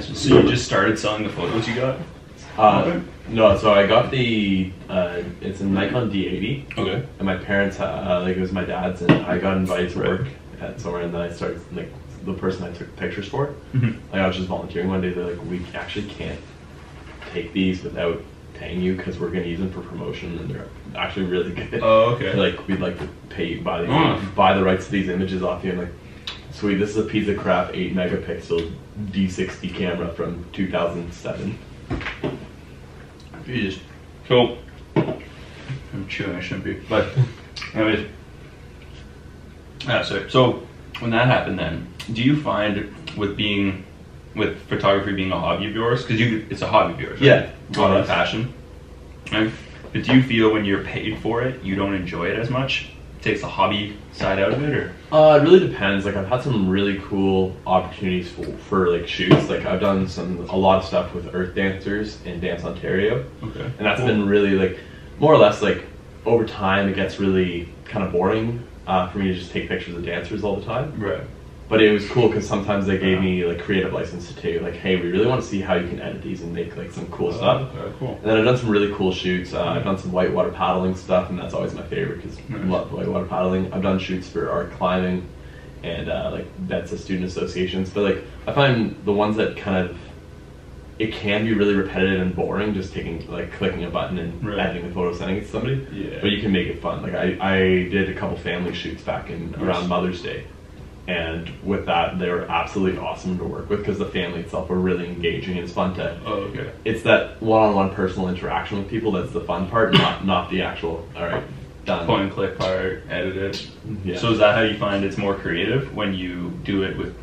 So you just started selling the photos you got? Uh, no, so I got the uh, it's a Nikon D80, Okay. and my parents uh, like it was my dad's, and I got invited to work at somewhere, and then I started like the person I took pictures for. Mhm. Like I was just volunteering one day. They're like, we actually can't take these without paying you because we're gonna use them for promotion, and they're actually really good. Oh, okay. like we'd like to pay you buy the Oh. buy the rights to these images off you. I'm like, sweet. This is a piece of Craft eight megapixel D60 camera from 2007. Jesus. So, I'm chewing, I shouldn't be. But, anyways. Yeah, so, so, when that happened then, do you find with being, with photography being a hobby of yours, because you, it's a hobby of yours, right? Yeah. Not Oh, a passion. Right? But do you feel when you're paid for it, you don't enjoy it as much? Takes the hobby side out of it, or? Uh, it really depends. Like I've had some really cool opportunities for, for like shoots. Like I've done some a lot of stuff with Earth Dancers in Dance Ontario, Okay. and that's been really like more or less like over time it gets really kind of boring uh, for me to just take pictures of dancers all the time. Right. But it was cool because sometimes they gave me like creative license to take like, hey, we really want to see how you can edit these and make like some cool stuff. Oh, okay, cool. And then I've done some really cool shoots. Uh, I've done some whitewater paddling stuff, and that's always my favorite because I Nice. love whitewater paddling. I've done shoots for art climbing and uh, like that's a student associations. But like I find the ones that kind of it can be really repetitive and boring, just taking like clicking a button and Right. editing the photo, sending it to somebody. Yeah. But you can make it fun. Like I, I did a couple family shoots back in Nice. around Mother's Day. And with that, they were absolutely awesome to work with because the family itself were really engaging and it's fun to Oh, okay. it's that one-on-one personal interaction with people that's the fun part, not not the actual. All right, done. Point and click part, edit it. Yeah. So is that how you find it's more creative when you do it with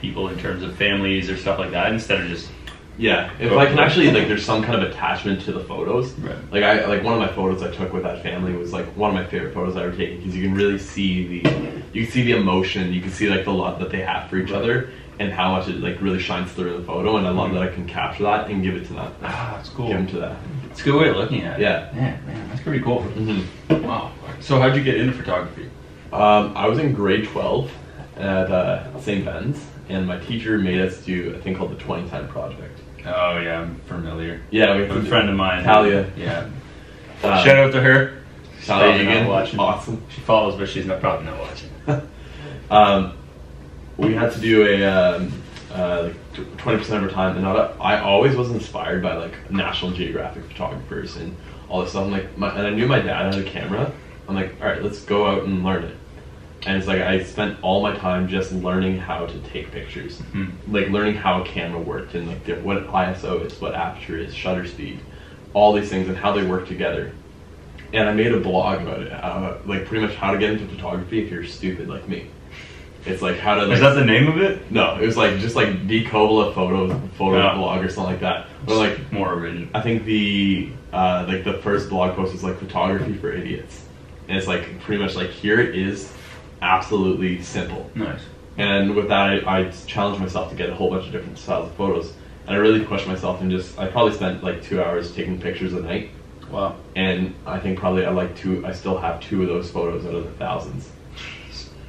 people in terms of families or stuff like that instead of just Yeah, if I can actually like, there's some kind of attachment to the photos. Right. Like I like one of my photos I took with that family was like one of my favorite photos I ever taken because you can really see the you can see the emotion, you can see like the love that they have for each Right. other and how much it like really shines through in the photo. And I love Mhm. that I can capture that and give it to them. Ah, that's cool. Give them to that. It's a good way of looking at it. Yeah. Yeah, man, that's pretty cool. hmm Wow. So how'd you get into photography? Um, I was in grade 12 at uh, St. Ben's, and my teacher made us do a thing called the 20 time project. Oh yeah, I'm familiar. Yeah, we have do- friend of mine. Talia. Yeah. Uh, Shout out to her. She's Talia not Egan. watching. Awesome. She follows, but she's not probably not watching. um, we had to do a um, uh, like twenty percent of our time, and I, I always was inspired by like National Geographic photographers and all this stuff. I'm like, my, and I knew my dad had a camera. I'm like, all right, let's go out and learn it. And it's like I spent all my time just learning how to take pictures, Hmm. like learning how a camera worked and like what ISO is, what aperture is, shutter speed, all these things and how they work together. And I made a blog about it, uh, like pretty much how to get into photography if you're stupid like me. It's like how to like Is that the name of it? no, it was like just like decoble photo photo Yeah. blog or something like that. But like more original. I think the uh, like the first blog post was like photography for idiots, and it's like pretty much like here it is, absolutely simple. Nice. And with that, I, I challenged myself to get a whole bunch of different styles of photos, and I really pushed myself and just I probably spent like two hours taking pictures a night, Wow. and I think probably I like two. I still have two of those photos out of the thousands.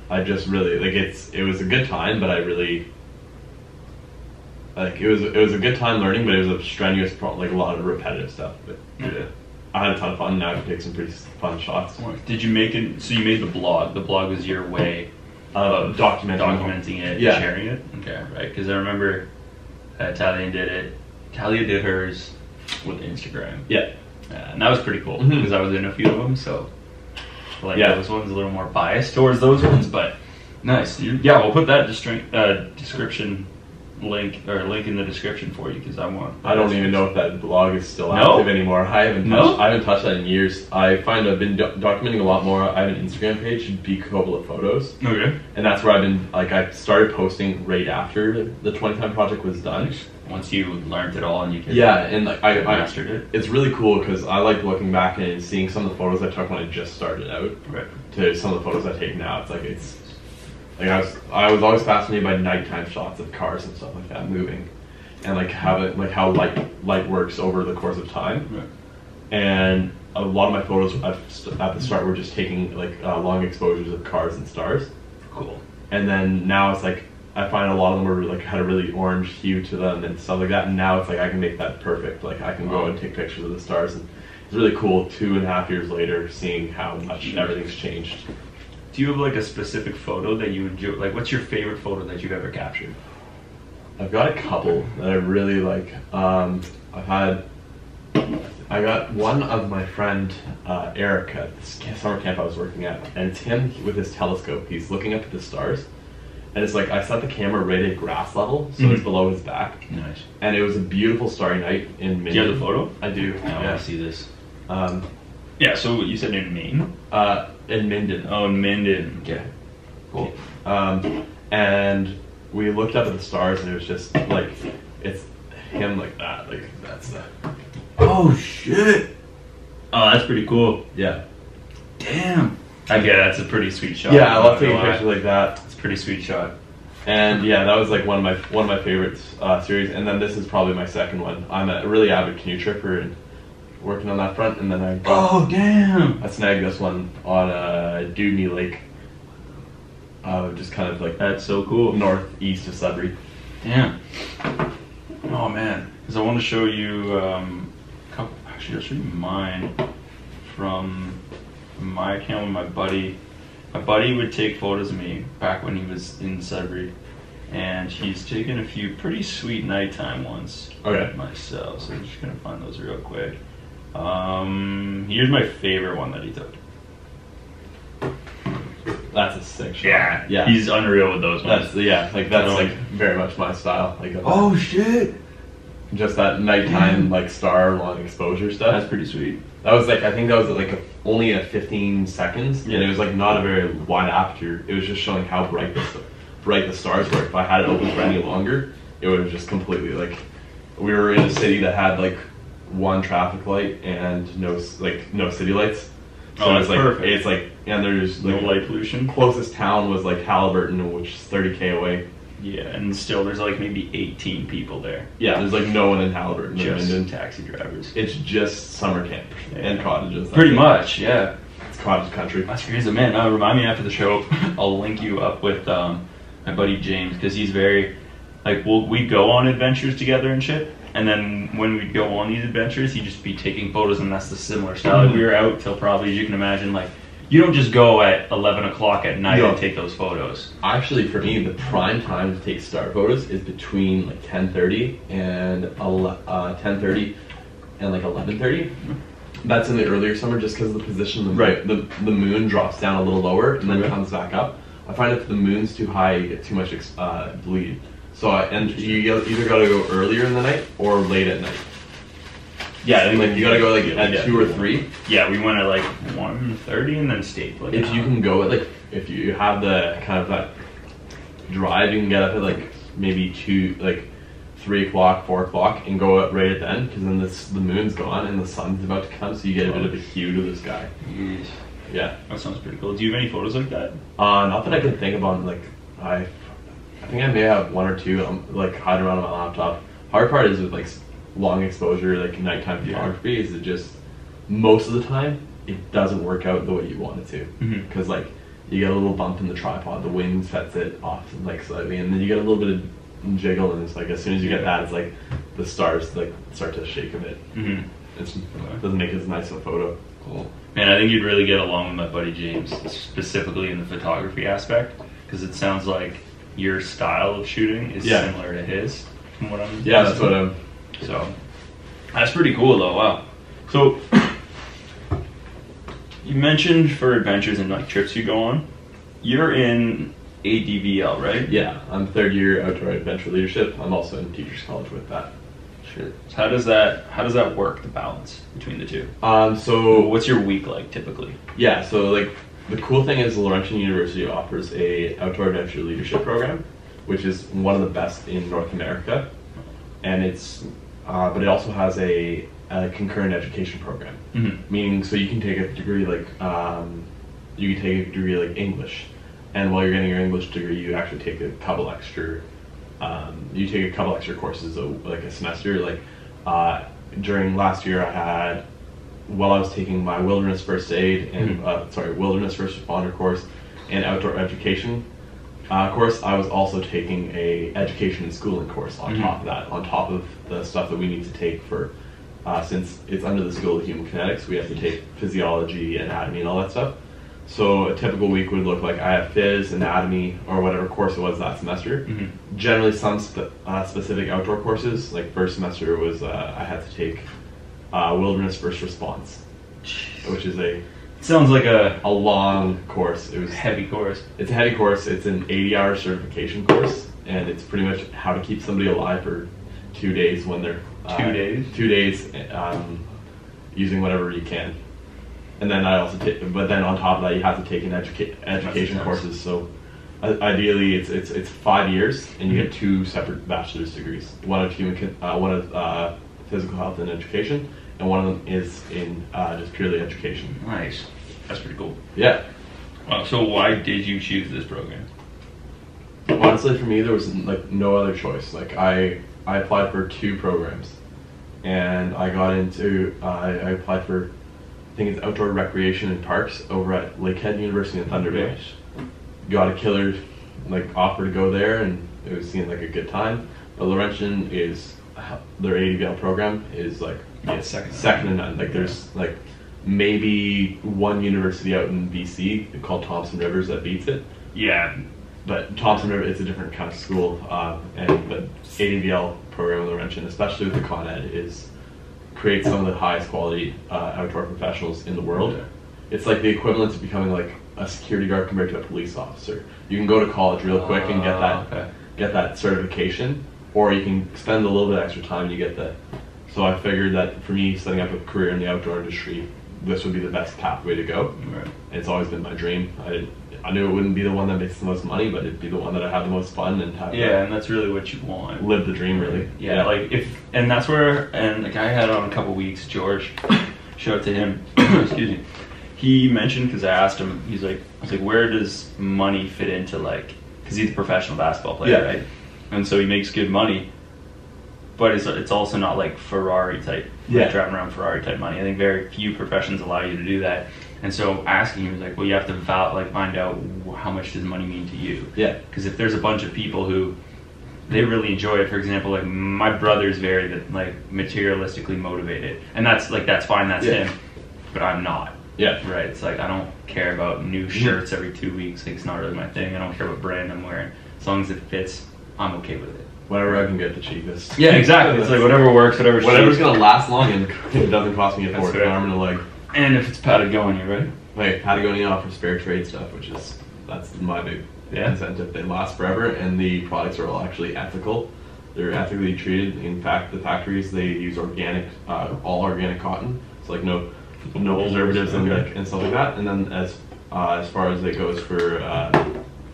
I just really like it's. It was a good time, but I really like it was. It was a good time learning, but it was a strenuous, pro- like a lot of repetitive stuff. But Yeah. I had a ton of fun. Now I can take some pretty fun shots. Did you make it? So you made the blog. The blog was your way Uh, of documenting, documenting it, Yeah. sharing it. Okay, right. Because I remember uh, Talia did it. Talia did hers with Instagram, Yeah, uh, and that was pretty cool because I was in a few of them. So like Yeah. those ones a little more biased towards those ones, but nice. You, yeah, we'll put that distri- uh, description link or link in the description for you because I want. I don't even know if that blog is still No? active anymore. I haven't No? touched. I haven't touched that in years. I find I've been do- documenting a lot more. I have an Instagram page, Be Couple of Photos. Okay. and that's where I've been like I started posting right after the 20 time project was done. Once you learned it all and you could Yeah, and like I, I mastered it. it's really cool because I like looking back and seeing some of the photos I took when I just started out Right. to some of the photos I take now. It's like it's like I was I was always fascinated by nighttime shots of cars and stuff like that moving, and like how it like how light light works over the course of time. Right. And a lot of my photos at, at the start were just taking like uh, long exposures of cars and stars. Cool. and then now it's like I find a lot of them were like had a really orange hue to them and stuff like that. And now it's like I can make that perfect. Like I can go and take pictures of the stars, and it's really cool. Two and a half years later, seeing how much everything's changed. Do you have like a specific photo that you enjoy? Like, what's your favorite photo that you've ever captured? I've got a couple that I really like. Um, I've had. I got one of my friend uh, Eric at this summer camp I was working at, and it's him with his telescope. He's looking up at the stars, and it's like I set the camera right at grass level, so it's Mhm. below his back, Nice. and it was a beautiful starry night in Minden. Do you have the photo? I do. I yeah. want to see this. Um, Yeah. So you said in Maine. uh, in Minden. Oh, in Minden. Okay. Cool. Um, and we looked up at the stars, and it was just like it's him like that. Like that's the. Oh shit. Oh, that's pretty cool. Yeah. Damn. I get that's a pretty sweet shot. Yeah, I love taking pictures like that. It's a pretty sweet shot. And yeah, that was like one of my one of my favorites uh, series. And then this is probably my second one. I'm a really avid canoe tripper and working on that front. And then I got, Oh damn. I snagged this one on uh, Dewdney Lake, uh, just kind of like That's so cool. northeast of Sudbury. Damn. Oh man, because I want to show you. Um, a couple, actually, I'll show you mine from my account with my buddy. My buddy would take photos of me back when he was in Sudbury, and he's taken a few pretty sweet nighttime ones. Okay. Myself, so I'm just gonna find those real quick. Um, here's my favorite one that he took. That's a sick shot. Yeah, yeah. He's unreal with those ones. that's yeah, like that's like very much my style. Like oh shit, just that nighttime Yeah. like star long exposure stuff. that's pretty sweet. That was like I think that was like a, only a 15 seconds, and it was like not a very wide aperture. It was just showing how bright the bright the stars were. If I had it open for any longer, it would have just completely like. We were in a city that had like one traffic light and no like no city lights. So Oh, it's like perfect. it's like and there's No like light pollution. closest town was like Haliburton, which is 30k away. Yeah, and still there's like maybe 18 people there. Yeah, there's like no one in Haliburton. Just Minden. taxi drivers. It's just summer camp and cottages. Pretty much, yeah. It's cottage country. That's crazy, man. Uh, remind me after the show. I'll link you up with um, my buddy James because he's very like we'll we go on adventures together and shit. And then when we'd go on these adventures, he'd just be taking photos, and that's the similar style. Like, we were out till probably, as you can imagine, like you don't just go at 11 o'clock at night No. and take those photos. Actually, for me, the prime time to take star photos is between like 10:30 and ele- uh, 10:30 and like 11:30. That's in the earlier summer, just because the position. The, Right. The the moon drops down a little lower and then comes back up. I find if the moon's too high, you get too much ex- uh, bleed. So I, and you either got to go earlier in the night or late at night. Yeah, I think Like you got to go like at yeah. two or three. Yeah, we went at like 1.30 and then stayed like if you can go at like if you have the kind of that drive, you can get up at like maybe two, like three o'clock, four o'clock, and go up right at the end because then this, the moon's gone and the sun's about to come, so you get a bit of a hue to the sky. Yeah. That sounds pretty cool. Do you have any photos like that? Uh, not that I can think of on like I, I think I may have one or two um, like hiding around on my laptop. Hard part is with like long exposure, like nighttime Yeah. photography, is it just most of the time it doesn't work out the way you want it to. Because like you get a little bump in the tripod, the wind sets it off like slightly, and then you get a little bit of jiggle, and it's like as soon as you get that, it's like the stars like start to shake a bit. Mm-hmm. It's, it doesn't make it as nice of a photo. Cool. Man, I think you'd really get along with my buddy James, specifically in the photography aspect, because it sounds like your style of shooting is Yeah. similar to his, from what I'm. Yeah, that's what I'm. So, that's pretty cool, though. Wow. So, you mentioned for adventures and like trips you go on, you're in ADVL, right? Yeah, I'm third year outdoor adventure leadership. I'm also in teachers college with that. Shit. So how does that how does that work? The balance between the two. Um, so what's your week like typically? Yeah, so like the cool thing is Laurentian University offers a outdoor adventure leadership program, which is one of the best in North America, and it's uh, but it also has a, a concurrent education program, Mm-hmm. meaning so you can take a degree like um, you can take a degree like English, and while you're getting your English degree, you actually take a couple extra um, you take a couple extra courses a, like a semester. Like uh, during last year I had while I was taking my wilderness first aid and Mhm. uh, sorry wilderness first responder course and outdoor education uh, course, I was also taking a education and schooling course on Mhm. top of that, on top of the stuff that we need to take for, uh, since it's under the School of Human Kinetics, we have to take physiology, anatomy, and all that stuff. So a typical week would look like I have phys, anatomy, or whatever course it was that semester. Mhm. Generally, some spe- uh, specific outdoor courses. Like first semester was uh, I had to take uh, wilderness first response, which is a Sounds like a a long course. It was heavy course. it's a heavy course. It's an 80 hour certification course, and it's pretty much how to keep somebody alive for two days when they're uh, Two days? Two days, um, using whatever you can. And then I also take, but then on top of that, you have to take an educa- education courses. So uh, ideally, it's it's it's five years, and you get two separate bachelor's degrees. One of human, uh, one of uh, physical health and education, and one of them is in uh, just purely education. Nice. That's pretty cool. Yeah. Wow, so why did you choose this program? Honestly, for me, there was like no other choice. Like I, I applied for two programs, and I got into. Uh, I, applied for, I think it's outdoor recreation and parks over at Lakehead University in Thunder Bay. Got a killer, like offer to go there, and it was seemed like a good time. But Laurentian is their ADVL program is like Yeah, second. second to none. Like there's like maybe one university out in BC called Thompson Rivers that beats it Yeah. but Thompson River is a different kind of school, uh, and but ADVL program in Laurentian, especially with the Con Ed, is creates some of the highest quality uh, outdoor professionals in the world. Yeah. It's like the equivalent to becoming like a security guard compared to a police officer. You can go to college real quick and get that Ah, okay. get that certification, or you can spend a little bit extra time and you get the. So I figured that for me, setting up a career in the outdoor industry, this would be the best pathway to go. Right. It's always been my dream. I, I knew it wouldn't be the one that makes the most money, but it'd be the one that I have the most fun and have Yeah, and that's really what you want. live the dream really. Yeah, like if and that's where and like I had on a couple weeks. George, shout out to him. excuse me. He mentioned because I asked him. He's like, I was like, where does money fit into like? Because he's a professional basketball player, Yeah. right? And so he makes good money, but it's it's also not like Ferrari type. like, Yeah. driving around Ferrari type money. I think very few professions allow you to do that. And so asking him was like, well, you have to val- like find out how much does money mean to you. Yeah. Because if there's a bunch of people who they really enjoy it, for example, like my brother's very like materialistically motivated, and that's like that's fine, that's Yeah. him, but I'm not. Yeah. Right? It's like I don't care about new mm-hmm. shirts every two weeks. Like it's not really my thing. I don't care what brand I'm wearing. As long as it fits, I'm okay with it. Whatever I can get the cheapest. Yeah, exactly. It's like whatever works, whatever. Whatever's suits. gonna last long and it doesn't cost me a fortune, I'm gonna like. And if it's Patagonia, right? Like Patagonia offers fair trade stuff, which is that's my big Yeah. incentive. They last forever, and the products are all actually ethical. They're ethically treated. In fact, the factories they use organic, uh, all organic cotton. So like no, no preservatives and like, and stuff like that. And then as uh, as far as it goes for uh,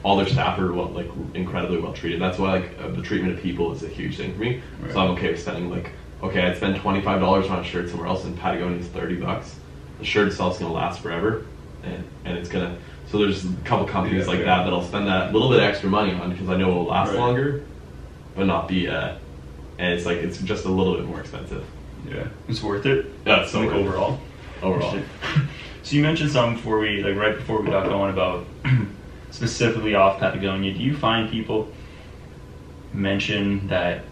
all their staff are well, like incredibly well treated. That's why like uh, the treatment of people is a huge thing for me. Right. So I'm okay with spending like okay, I'd spend twenty five dollars on a shirt somewhere else, and Patagonia's thirty bucks. The shirt itself's gonna last forever, and and it's gonna. So there's a couple companies Yeah, like yeah. that that'll spend that little bit extra money on because I know it'll last Right. longer, but not be. Uh, and it's like it's just a little bit more expensive. Yeah, it's worth it. Yeah, it's so like worth it. overall. Overall. So you mentioned something before we like right before we got going about specifically off Patagonia. Do you find people mention that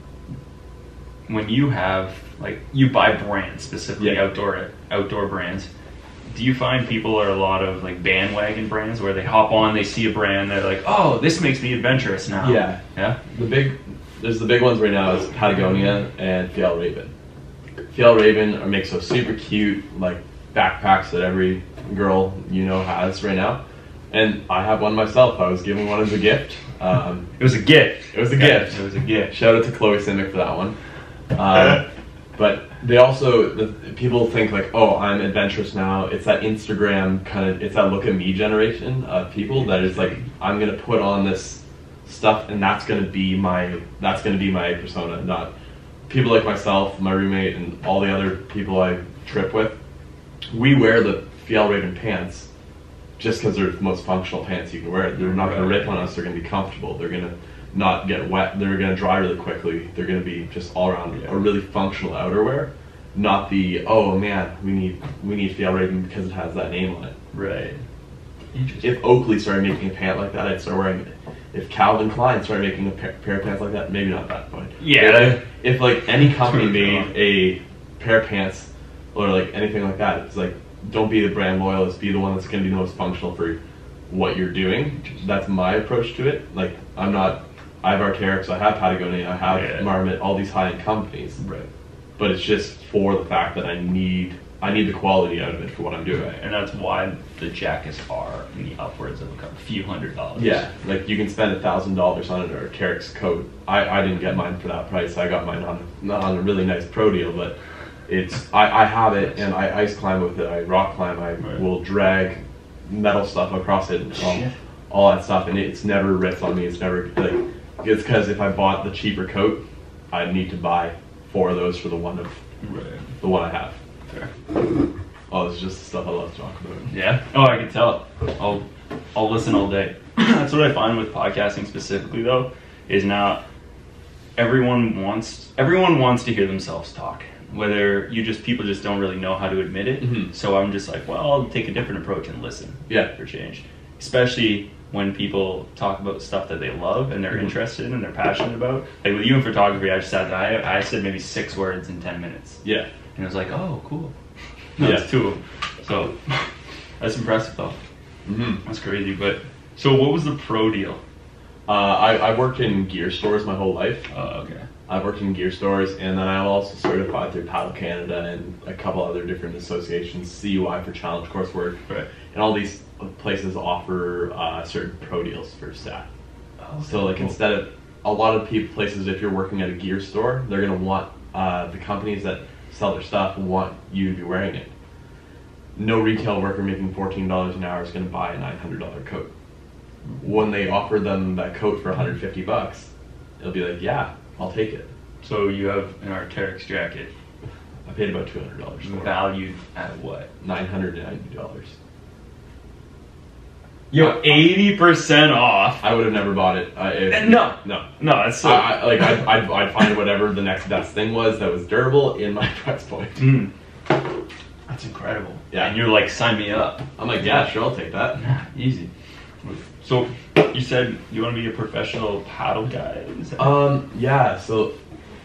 when you have like you buy brands specifically Yeah. outdoor outdoor brands? Do you find people are a lot of like bandwagon brands where they hop on, they see a brand, they're like, "Oh, this makes me adventurous now." Yeah. yeah, The big, there's the big ones right now is Patagonia and Fjällräven. Fjell Raven are makes those super cute like backpacks that every girl you know has right now, and I have one myself. I was given one as a gift. Um, It was a gift. It was a Yeah, gift. It was a gift. Shout out to Chloe Simic for that one. Um, but they also the, people think like, oh, I'm adventurous now. It's that Instagram kind of, it's that look at me generation of people that is like, I'm gonna put on this stuff, and that's gonna be my that's gonna be my persona. Not people like myself, my roommate, and all the other people I trip with. We wear the Fjällräven pants just because they're the most functional pants you can wear. They're not going to rip on us. They're going to be comfortable. They're going to not get wet. They're going to dry really quickly. They're going to be just all around Yeah. a really functional outerwear. Not the oh man, we need we need Fjällräven because it has that name on it. Right. Interesting. If Oakley started making a pant like that, I'd start wearing it. if Calvin Klein started making a pair, pair of pants like that, maybe not that point. Yeah, If, if like any company made a pair of pants or like anything like that, it's like don't be the brand loyalist, be the one that's going to be the most functional for what you're doing. That's my approach to it. Like I'm not. I have Arc'teryx, I have Patagonia, I have Yeah. Marmot, all these high-end companies Right. but it's just for the fact that I need I need the quality out of it for what I'm doing. Right. And that's why the jackets are in the upwards of a couple- few hundred dollars. Yeah, like you can spend a thousand dollars on an Arc'teryx coat. I, I didn't get mine for that price. I got mine on on a really nice pro deal, but it's I, I have it and I ice climb with it. I rock climb. I Right. will drag metal stuff across it, um, and all, all that stuff, and it's never rips on me. It's never like it's because if I bought the cheaper coat, I'd need to buy four of those for the one of Right. the one I have. Fair. Oh, it's just stuff I love to talk about. Yeah. Oh, I can tell. I'll I'll listen all day. That's what I find with podcasting specifically, though, is now everyone wants everyone wants to hear themselves talk. Whether you just people just don't really know how to admit it. Mhm. So I'm just like, well, I'll take a different approach and listen. Yeah. For change, especially when people talk about stuff that they love and they're Mhm. interested in and they're passionate about. Like with you in photography, I just sat there. I, I said maybe six words in ten minutes. Yeah. And it was like, oh, cool. Yeah. That's two of them. So that's impressive, though. hmm That's crazy. But so, what was the pro deal? Uh, I, I worked in gear stores my whole life. Oh, okay. I've worked in gear stores, and then I'm also certified through Paddle Canada and a couple other different associations, CUI for challenge coursework, Right. and all these places offer uh, certain pro deals for staff. Oh, So like instead of a lot of people places, if you're working at a gear store, they're gonna want uh, the companies that sell their stuff want you to be wearing it. No retail worker making fourteen dollars an hour is gonna buy a nine hundred dollar coat. When they offer them that coat for 150 bucks, they'll be like, "Yeah, I'll take it." So you have an Arc'teryx jacket I paid about two hundred dollars for it. valued at what? Nine hundred and ninety dollars. Yo, eighty percent off. I would have never bought it. I, if, Uh, no. no. No, that's so. I, I, like I'd, I'd, I'd find whatever the next best thing was that was durable in my price point. Mm. That's incredible. Yeah. And you're like, sign me up. I'm like, yeah, sure, I'll take that. Easy. So you said you want to be a professional paddle guy. Um, yeah. So,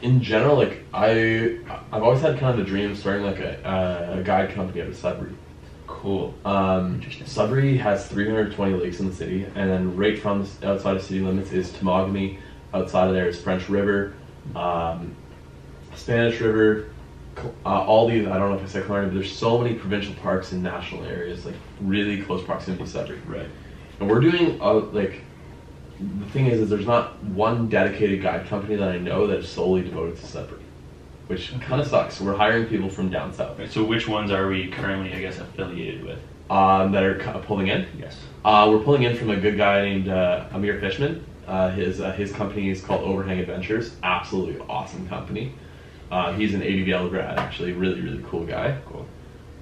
in general, like I, I've always had kind of a dream of starting like a, a guide company out of Sudbury. cool. Um, Sudbury has 320 lakes in the city, and then right from outside of city limits is Temagami. Outside of there is French River, um, Spanish River, uh, all these. I don't know if I said Clarendon, but there's so many provincial parks and national areas, like really close proximity to Sudbury. Right. And we're doing uh, like the thing is, is there's not one dedicated guide company that I know that is solely devoted to Sudbury, which kind of sucks. We're hiring people from down south Right. So which ones are we currently, I guess, affiliated with? um, that are kind of pulling in. Yes. Uh, we're pulling in from a good guy named uh, Amir Fishman. Uh, his uh, his company is called Overhang Adventures. Absolutely awesome company. Uh, he's an ADVL grad, actually, really really cool guy. Cool.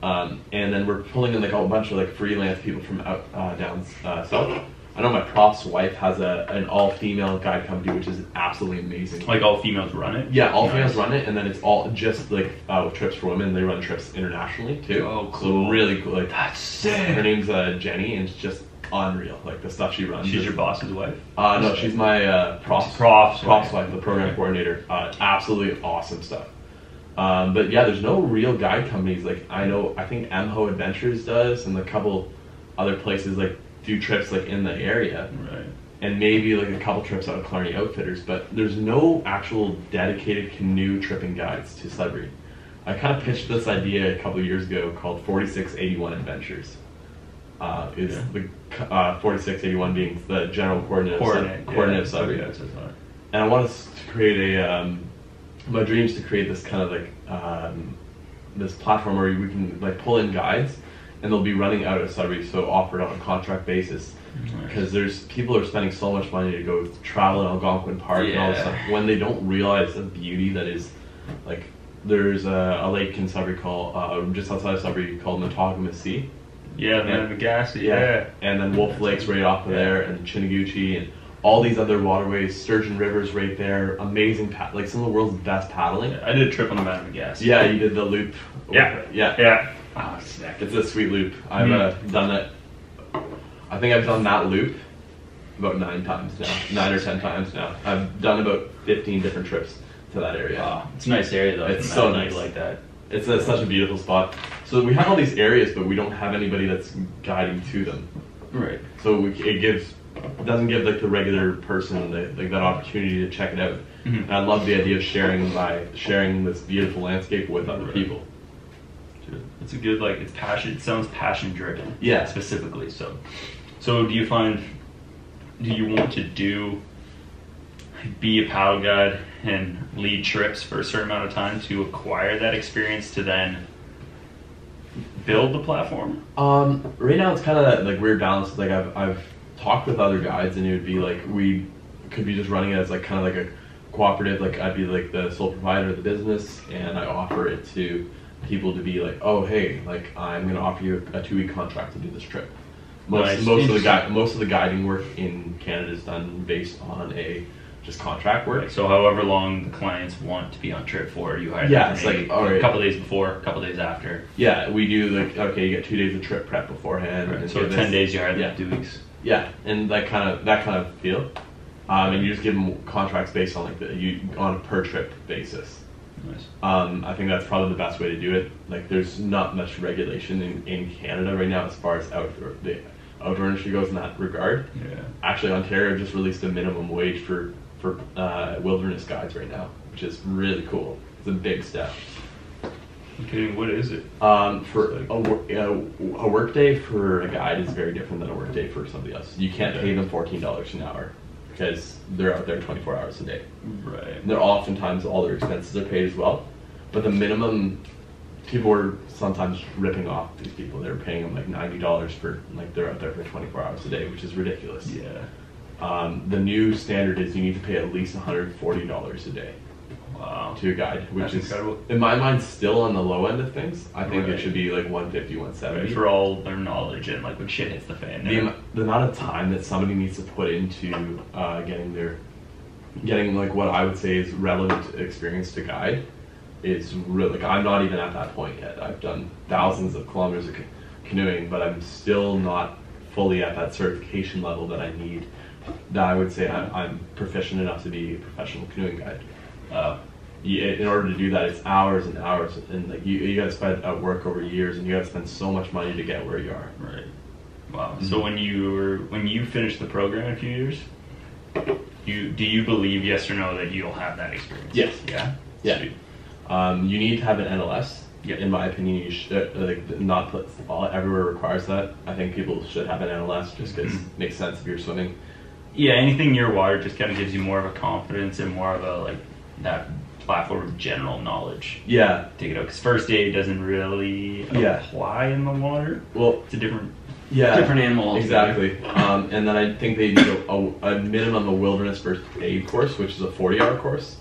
Um, and then we're pulling in like a whole bunch of like freelance people from out uh, down uh, south. I know my prof's wife has a an all female guide company, which is absolutely amazing. Like all females run it. yeah, all Nice. females run it, and then it's all just like uh, trips for women. They run trips internationally too. Oh, So cool. really cool. Like That's sick. her name's uh, Jenny, and it's just unreal. Like the stuff she runs. She's is- your boss's wife. Uh, no, she's my uh, prof. Prof's Prof's wife. wife, the program coordinator. Uh, absolutely awesome stuff. Um, but yeah, there's no real guide companies. Like I know, I think MHO Adventures does, and a couple other places like do trips like in the area, Right. and maybe like a couple trips out of Killarney Outfitters. But there's no actual dedicated canoe tripping guides to Sudbury. I kind of pitched this idea a couple years ago called 4681 Adventures. Uh, is Yeah. the uh, 4681 being the general coordinate, Coordinate. of, Sud- coordinate yeah. of Sudbury. Okay, that's what I thought. And I want us to create a. Um, my dream is to create this kind of like um, this platform where we can like pull in guides, and they'll be running out of Sudbury, so offered on a contract basis. Nice. Because there's people are spending so much money to go travel in Algonquin Park and all this stuff when they don't realize the beauty that is, like, there's a, a lake in Sudbury called uh, just outside of Sudbury called Matagamasi. Yeah, man, McGassy. Yeah. And then Wolf Lake's right off of Yeah. there, and Chiniguchi, and all these other waterways. Sturgeon River's right there. Amazing, pa- like some of the world's best paddling. I did a trip on the Matagamasi. Yeah, you did the loop. Yeah. yeah. Yeah. Oh, sick. It's a sweet loop. I've Mhm. uh, done it. I think I've done that loop about nine times now, nine or ten times now. I've done about fifteen different trips to that area. Wow, it's a nice area though. It's so imagine you nice. like that. It's a, such a beautiful spot. So we have all these areas, but we don't have anybody that's guiding to them. Right. So we, it gives it doesn't give like the regular person the, like that opportunity to check it out. Mhm. And I love the idea of sharing by sharing this beautiful landscape with other Right. people. It's a good like it's passion. It sounds passion driven. Yeah. Specifically, so. So do you find? Do you want to do? Be a paddle guide and lead trips for a certain amount of time to acquire that experience to then build the platform. Um, right now it's kind of that like weird balance. Like I've I've talked with other guides, and it would be like we could be just running it as like kind of like a cooperative. Like I'd be like the sole provider of the business, and I offer it to people to be like, oh hey, like I'm gonna offer you a two week contract to do this trip. Most Nice. most of the guide most of the guiding work in Canada is done based on a just contract work. Right. So however long the clients want to be on trip for, you hire Yeah, them it's like, a, all right. couple days before, a couple days after. Yeah, we do like okay, you get two days of trip prep beforehand. Right. and So ten this- days you hire them Yeah. two weeks. Yeah, and that kind of that kind of feel, um, and you just give them contracts based on like the you on a per trip basis. Nice. Um, I think that's probably the best way to do it. Like, there's not much regulation in, in Canada right now as far as outdoor the outdoor industry goes in that regard. Yeah. Actually, Ontario just released a minimum wage for for uh, wilderness guides right now, which is really cool. It's a big step. Okay, what is it? Um, for a, wor- a, a work day for a guide is very different than a work day for somebody else. You can't pay them fourteen dollars an hour because they're out there twenty four hours a day. Right. And they're oftentimes all their expenses are paid as well, but the minimum people were sometimes ripping off these people. They were paying them like ninety dollars for like they're out there for twenty four hours a day, which is ridiculous. Yeah. Um, the new standard is you need to pay at least one hundred forty dollars a day Wow. to a guide, which That's is incredible. in my mind still on the low end of things. I think Right. it should be like 150, 170. Right, for all their knowledge and like when shit hits the fan. the, am- the amount of time that somebody needs to put into uh, getting their getting like what I would say is relevant experience to guide is really like I'm not even at that point yet. I've done thousands of kilometers of canoeing, but I'm still not fully at that certification level that I need. That I would say I'm, I'm proficient enough to be a professional canoeing guide. Uh, you, in order to do that, it's hours and hours, and like you, you to spend at work over years, and you got to spend so much money to get where you are. right. Wow. So Mhm. when you were when you finished the program in a few years, you do you believe yes or no that you'll have that experience? Yes. Yeah. Yeah. Um, you need to have an NLS. Yeah. In my opinion, you should uh, like not put all everywhere requires that. I think people should have an NLS just because Mhm. it makes sense if you're swimming. Yeah. Anything near water just kind of gives you more of a confidence and more of a like that platform of general knowledge. Yeah. Take it out because first aid doesn't really Yeah. apply in the water. Well, It's a different yeah. different animal. Exactly. Um, and then I think they do a, a minimum of wilderness first aid course, which is a 40 hour course.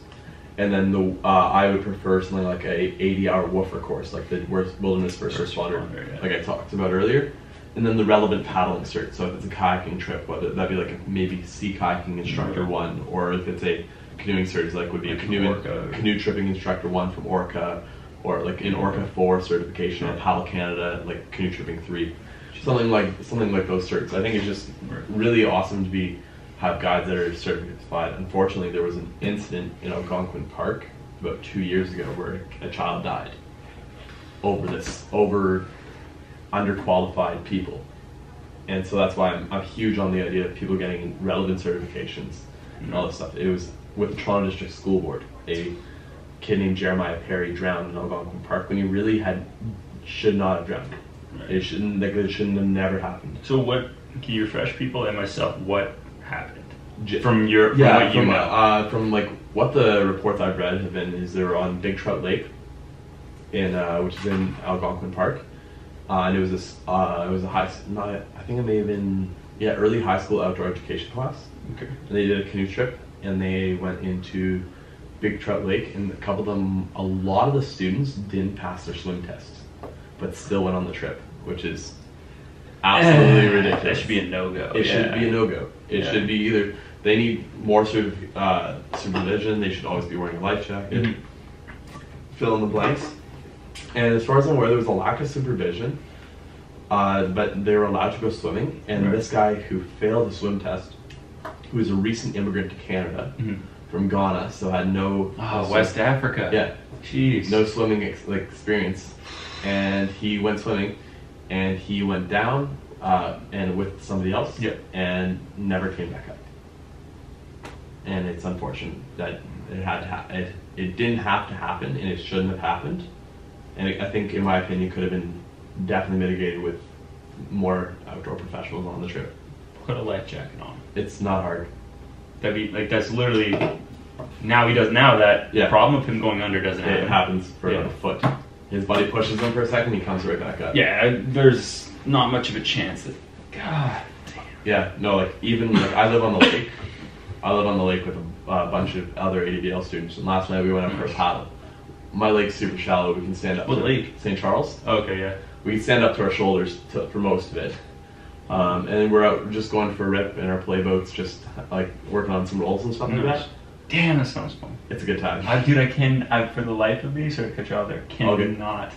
And then the uh, I would prefer something like a 80 hour woofer course, like the wilderness first, First responder, responder, yeah. like I talked about earlier. And then the relevant paddling cert. So if it's a kayaking trip, whether that'd be like a maybe sea kayaking instructor Right. one, or if it's a canoeing cert, it's like would be Like a canoe canoe tripping instructor one from ORCKA, or like in ORCKA four certification, or. Paddle Canada, like canoe tripping three, something like something like those certs. I think it's just really awesome to be have guides that are certified. Unfortunately, there was an incident in Algonquin Park about two years ago where a child died over this over underqualified people, and so that's why I'm, I'm huge on the idea of people getting relevant certifications and all this stuff. It was with the Toronto District School Board. A kid named Jeremiah Perry drowned in Algonquin Park when he really had should not have drowned. Right. It shouldn't like it shouldn't have never happened. So what can you refresh people and myself what happened J- from your from yeah, what you from, know? uh, from like what the reports I've read have been is they were on Big Trout Lake, in uh, which is in Algonquin Park, uh, and it was this uh, it was a high not I think it may have been yeah early high school outdoor education class, okay. and they did a canoe trip and they went into Big Trout Lake and a couple of them a lot of the students didn't pass their swim test, but still went on the trip, which is absolutely ridiculous. That should be a no go. It should be a no go. It Yeah. should be either they need more sort of uh, supervision. They should always be wearing a life jacket. Mhm. Fill in the blanks. And as far as I'm aware, there was a lack of supervision, uh, but they were allowed to go swimming. And Right. this guy who failed the swim test who was a recent immigrant to Canada Mhm. from Ghana, so had no Oh, West Africa. Yeah, Jeez. no swimming ex- like experience, and he went swimming, and he went down, uh, and with somebody else, Yeah. and never came back up. And it's unfortunate that it had to ha- it, it didn't have to happen, and it shouldn't have happened. And it, I think, in my opinion, could have been definitely mitigated with more outdoor professionals on the trip. Put a life jacket on. It's not hard. That'd be like that's literally. Now he does. Now that Yeah. problem of him going under doesn't happen. It happens for Yeah. like a foot. His buddy pushes him for a second, he comes right back up. Yeah, there's not much of a chance that. God damn. Yeah, no, like even like I live on the lake. I live on the lake with a uh, bunch of other ADDL students, and last night we went up for a paddle. My lake's super shallow. We can stand up. What lake? St. Charles. Okay, yeah. We can stand up to our shoulders to, for most of it. Um, and then we're out just going for a rip in our play boats, just like working on some rolls and stuff like that. Damn, that sounds fun. It's a good time. I, dude, I can. I, for the life of me, sorry to cut you off there. Cannot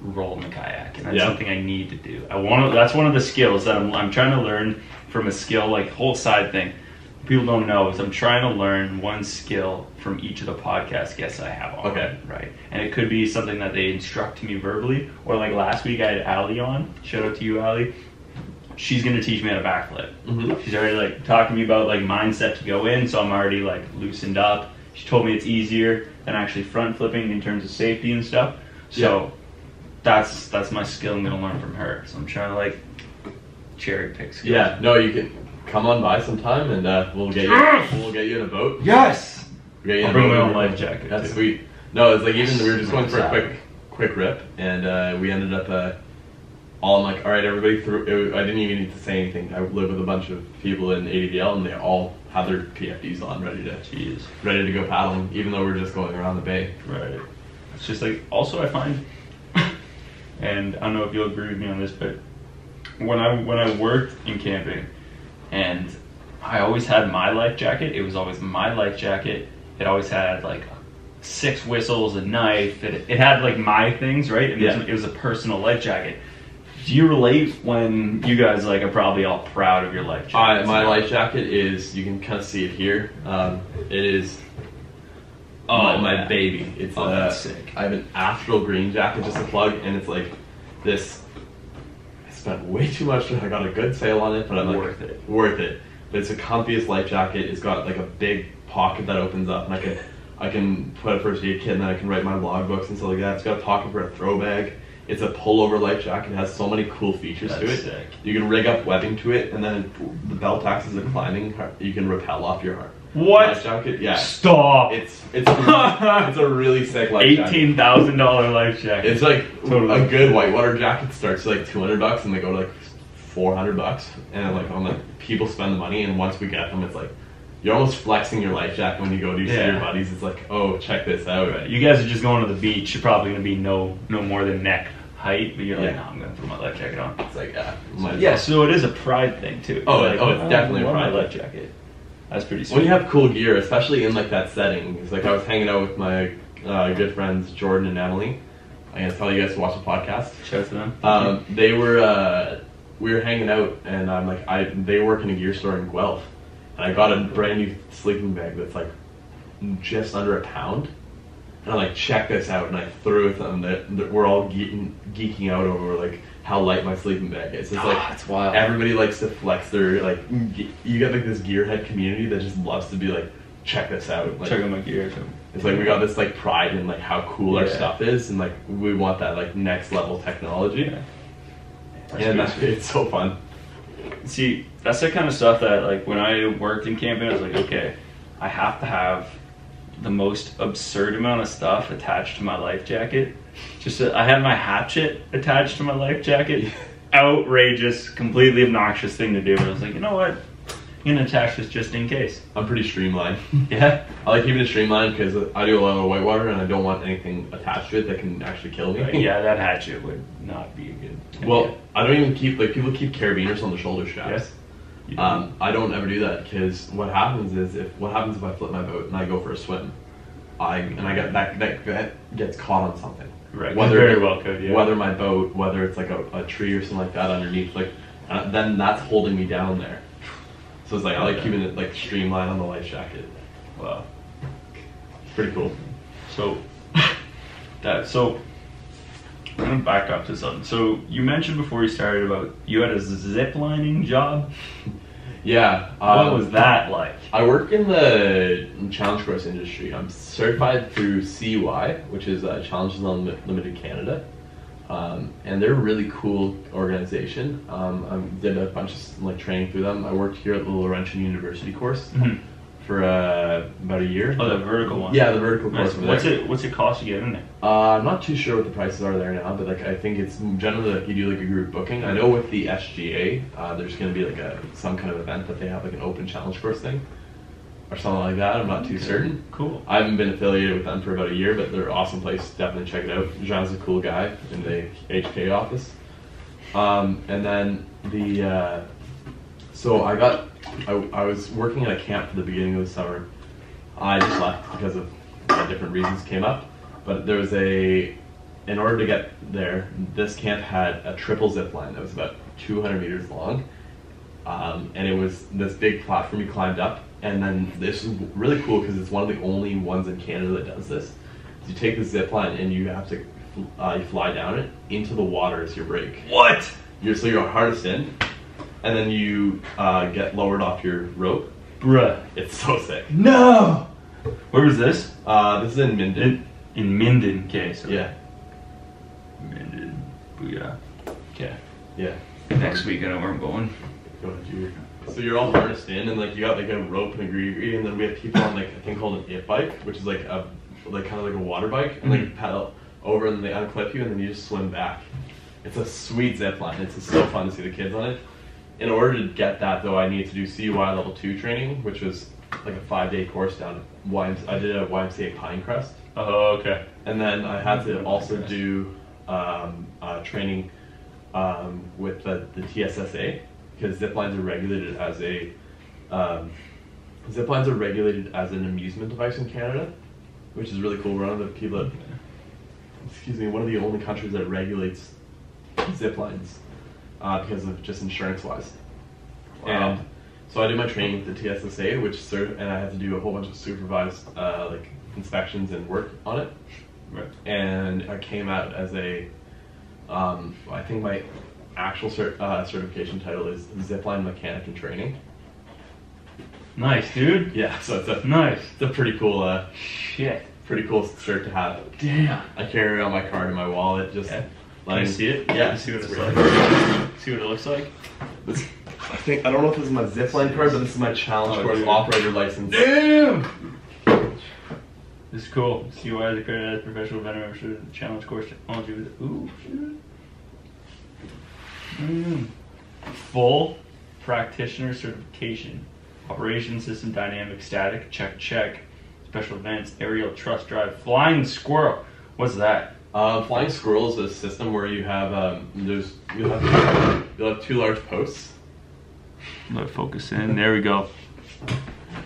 roll in the kayak, and that's Yeah. something I need to do. I want to. That's one of the skills that I'm, I'm trying to learn from a skill like whole side thing. People don't know is I'm trying to learn one skill from each of the podcast guests I have on. Okay. Right. And it could be something that they instruct to me verbally, or like last week I had Ali on. Shout out to you, Ali. She's gonna teach me how to backflip. Mhm. She's already like talking to me about like mindset to go in, so I'm already like loosened up. She told me it's easier than actually front flipping in terms of safety and stuff. So that's that's my skill I'm gonna learn from her. So I'm trying to like cherry pick skills. Yeah, no, you can come on by sometime, and uh, we'll get you. We'll get you in a boat. Yes. We'll get you I'll bring boat. my own life jacket, That's too. sweet. No, it's like even we were just going for a quick, quick rip, and uh, we ended up uh, all I'm like, all right, everybody. Through. It, I didn't even need to say anything. I live with a bunch of people in ADL, and they all have their PFDs on, ready to Jeez. ready to go paddling, even though we're just going around the bay. Right. It's just like also I find, and I don't know if you'll agree with me on this, but when I when I worked in camping, and I always had my life jacket. It was always my life jacket. It always had like six whistles, a knife. It, it had like my things, right? And it, was, Yeah. it was a personal life jacket. Do you relate when you guys like are probably all proud of your life I, jacket? my life jacket is you can kind of see it here. Um, it is Oh, my, my baby. It's Oh, uh, that's sick. I have an astral green jacket, just a plug, and it's like this. I spent way too much. I got a good sale on it, but I'm like Worth it. Worth it. But it's the comfiest life jacket. It's got like a big pocket that opens up, and I can I can put a first aid kit, and then I can write my logbooks and stuff like that. It's got a pocket for a throw bag. It's a pullover life jacket. It has so many cool features to it. sick. You can rig up webbing to it, and then the belt axes a climbing. You can rappel off your heart. What? life jacket. Yeah, Stop. it's it's a, it's a really sick life jacket. Eighteen thousand dollar life jacket. It's like Totally. a good whitewater jacket starts like two hundred bucks, and they go to like four hundred bucks. And like I'm like people spend the money, and once we get them, it's like you're almost flexing your life jacket when you go to see Yeah. your buddies. It's like, oh, check this out. Right. You guys are just going to the beach. You're probably gonna be no no more than neck height, but you're like, Yeah. no, I'm gonna put my life jacket on. It's like yeah, might as Yeah, so it is a pride thing too. Oh, You're oh, it's I definitely a love my pride life jacket. That's pretty sweet. when you have cool gear, especially in like that setting, it's like I was hanging out with my uh, good friends Jordan and Emily. I'm gonna tell you guys to watch the podcast. shout out to them. Um, they were uh, we were hanging out, and I'm like, I they work in a gear store in Guelph, and I got a brand new sleeping bag that's like just under a pound. And I'm like, check this out, and I threw it them. That that we're all geeking, geeking out over like how light my sleeping bag is. It's Ah, like it's wild. everybody likes to flex their like. You get like this gearhead community that just loves to be like, check this out. Like, Check out my gear it's like we got this like pride in like how cool our stuff is, and like we want that like next level technology. Yeah. That's And pretty it's so fun. See, that's the kind of stuff that like when I worked in camping, I was like, okay, I have to have the most absurd amount of stuff attached to my life jacket. Just that I had my hatchet attached to my life jacket. Outrageous, completely obnoxious thing to do. But I was like, you know what? I'm gonna attach this just in case. I'm pretty streamlined. Yeah. I like keeping it streamlined because I do a lot of whitewater and I don't want anything attached to it that can actually kill me. yeah, that hatchet would not be a good. Well, idea. I don't even keep like people keep carabiners on the shoulder straps. Yes. Do. Um, I don't ever do that because what happens is if what happens if I flip my boat and I go for a swim, I and I get that that, that gets caught on something. Right, Whether very well could, yeah. Whether my boat, whether it's like a, a tree or something like that underneath, like uh, then that's holding me down there. So it's like I like keeping it like streamlined on the life jacket. Wow. It's pretty cool. So that so I'm gonna back up to something. So you mentioned before you started about you had a zip lining job. Yeah. What um, was that like? I work in the challenge course industry. I'm certified through CUI, which is uh, Challenges Unlimited Canada. Um, and they're a really cool organization. Um, I did a bunch of like training through them. I worked here at the Laurentian University course Mhm. For uh, about a year. Oh, the vertical one. Yeah, the vertical Nice. course. What's there. it? What's it cost to get in there? Uh, I'm not too sure what the prices are there now, but like I think it's generally like you do like a group booking. I know with the SGA, uh, there's going to be like a some kind of event that they have like an open challenge course thing, or something like that. I'm not too Okay. certain. Cool. I haven't been affiliated with them for about a year, but they're an awesome place. Definitely check it out. John's a cool guy in the HK office. Um, and then the uh, so I got I, I was working at a camp for the beginning of the summer. I just left because of uh, different reasons came up. But there was a in order to get there, this camp had a triple zip line that was about 200 meters long. Um, and it was this big platform you climbed up. And then this is really cool because it's one of the only ones in Canada that does this. You take the zip line and you have to uh, you fly down it into the water as your break. What? You're so you're hardest in, and then you uh, get lowered off your rope. Bruh. It's so sick. No. Where was this? Uh, this is in Minden. In in Minden. Okay. So Yeah, Minden. Booyah. Okay. yeah. Next week I know where I'm going. Go ahead, you. So you're all harnessed in, and like you got like a rope and a gree and then we have people on like a thing called an it bike, which is like a like kind of like a water bike, and like Mhm. paddle over, and then they unclip you, and then you just swim back. It's a sweet zip line. It's so fun to see the kids on it. In order to get that though, I needed to do CUI level two training, which was like a five day course down at YMCA. I did a YMCA Pinecrest. Oh, okay. And then I had to also do um, uh, training um, with the, the TSSA because zip lines are regulated as a um, zip lines are regulated as an amusement device in Canada, which is really cool. We're one of the people that, excuse me, one of the only countries that regulates zip lines uh, because of just insurance wise. Wow. And so I did my training with the TSSA, which and I had to do a whole bunch of supervised uh, like inspections and work on it Right. and I came out as a, um, I think my actual cert, uh, certification title is zipline mechanic in training. Nice, dude. Yeah, so it's a, Nice. it's a pretty cool, uh, Shit. pretty cool cert to have. Damn. I carry it on my card in my wallet, just. Yeah. Can I see it? Yeah. See what it's it's like. See what it looks like. This, I think I don't know if this is my zipline card, but this is my challenge Oh, course dude. operator license. Damn. This is cool. CUI is accredited as professional vendor membership in the challenge course technology with ooh. Mm. Full practitioner certification. Operation system dynamic static check check. Special events aerial truss drive flying squirrel. What's that? Uh, flying squirrel is a system where you have um, there's you'll have you'll have two large posts. Let focus in. There we go.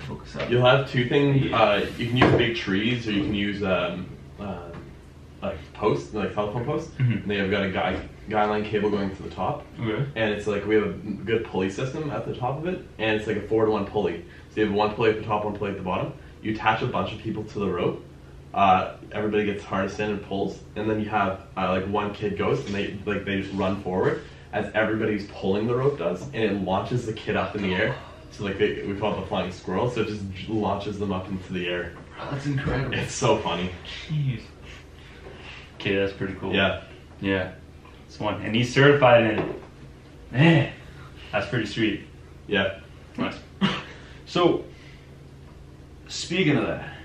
Focus up. You'll have two things. Uh, you can use big trees, or you can use um, uh, like posts, like telephone posts. Mhm. And they have got a guy guy line cable going to the top, Okay. and it's like we have a good pulley system at the top of it, and it's like a four to one pulley. So you have one pulley at the top, one pulley at the bottom. You attach a bunch of people to the rope. Uh, everybody gets harnessed in and pulls, and then you have uh, like one kid goes, and they like they just run forward as everybody's pulling the rope does, and it launches the kid up in the air. So like they, we call it the flying squirrel. So it just launches them up into the air. That's incredible. It's so funny. Jeez. Okay, that's pretty cool. Yeah. Yeah. It's one. And he's certified in it. Man, that's pretty sweet. Yeah. Nice. So, speaking of that,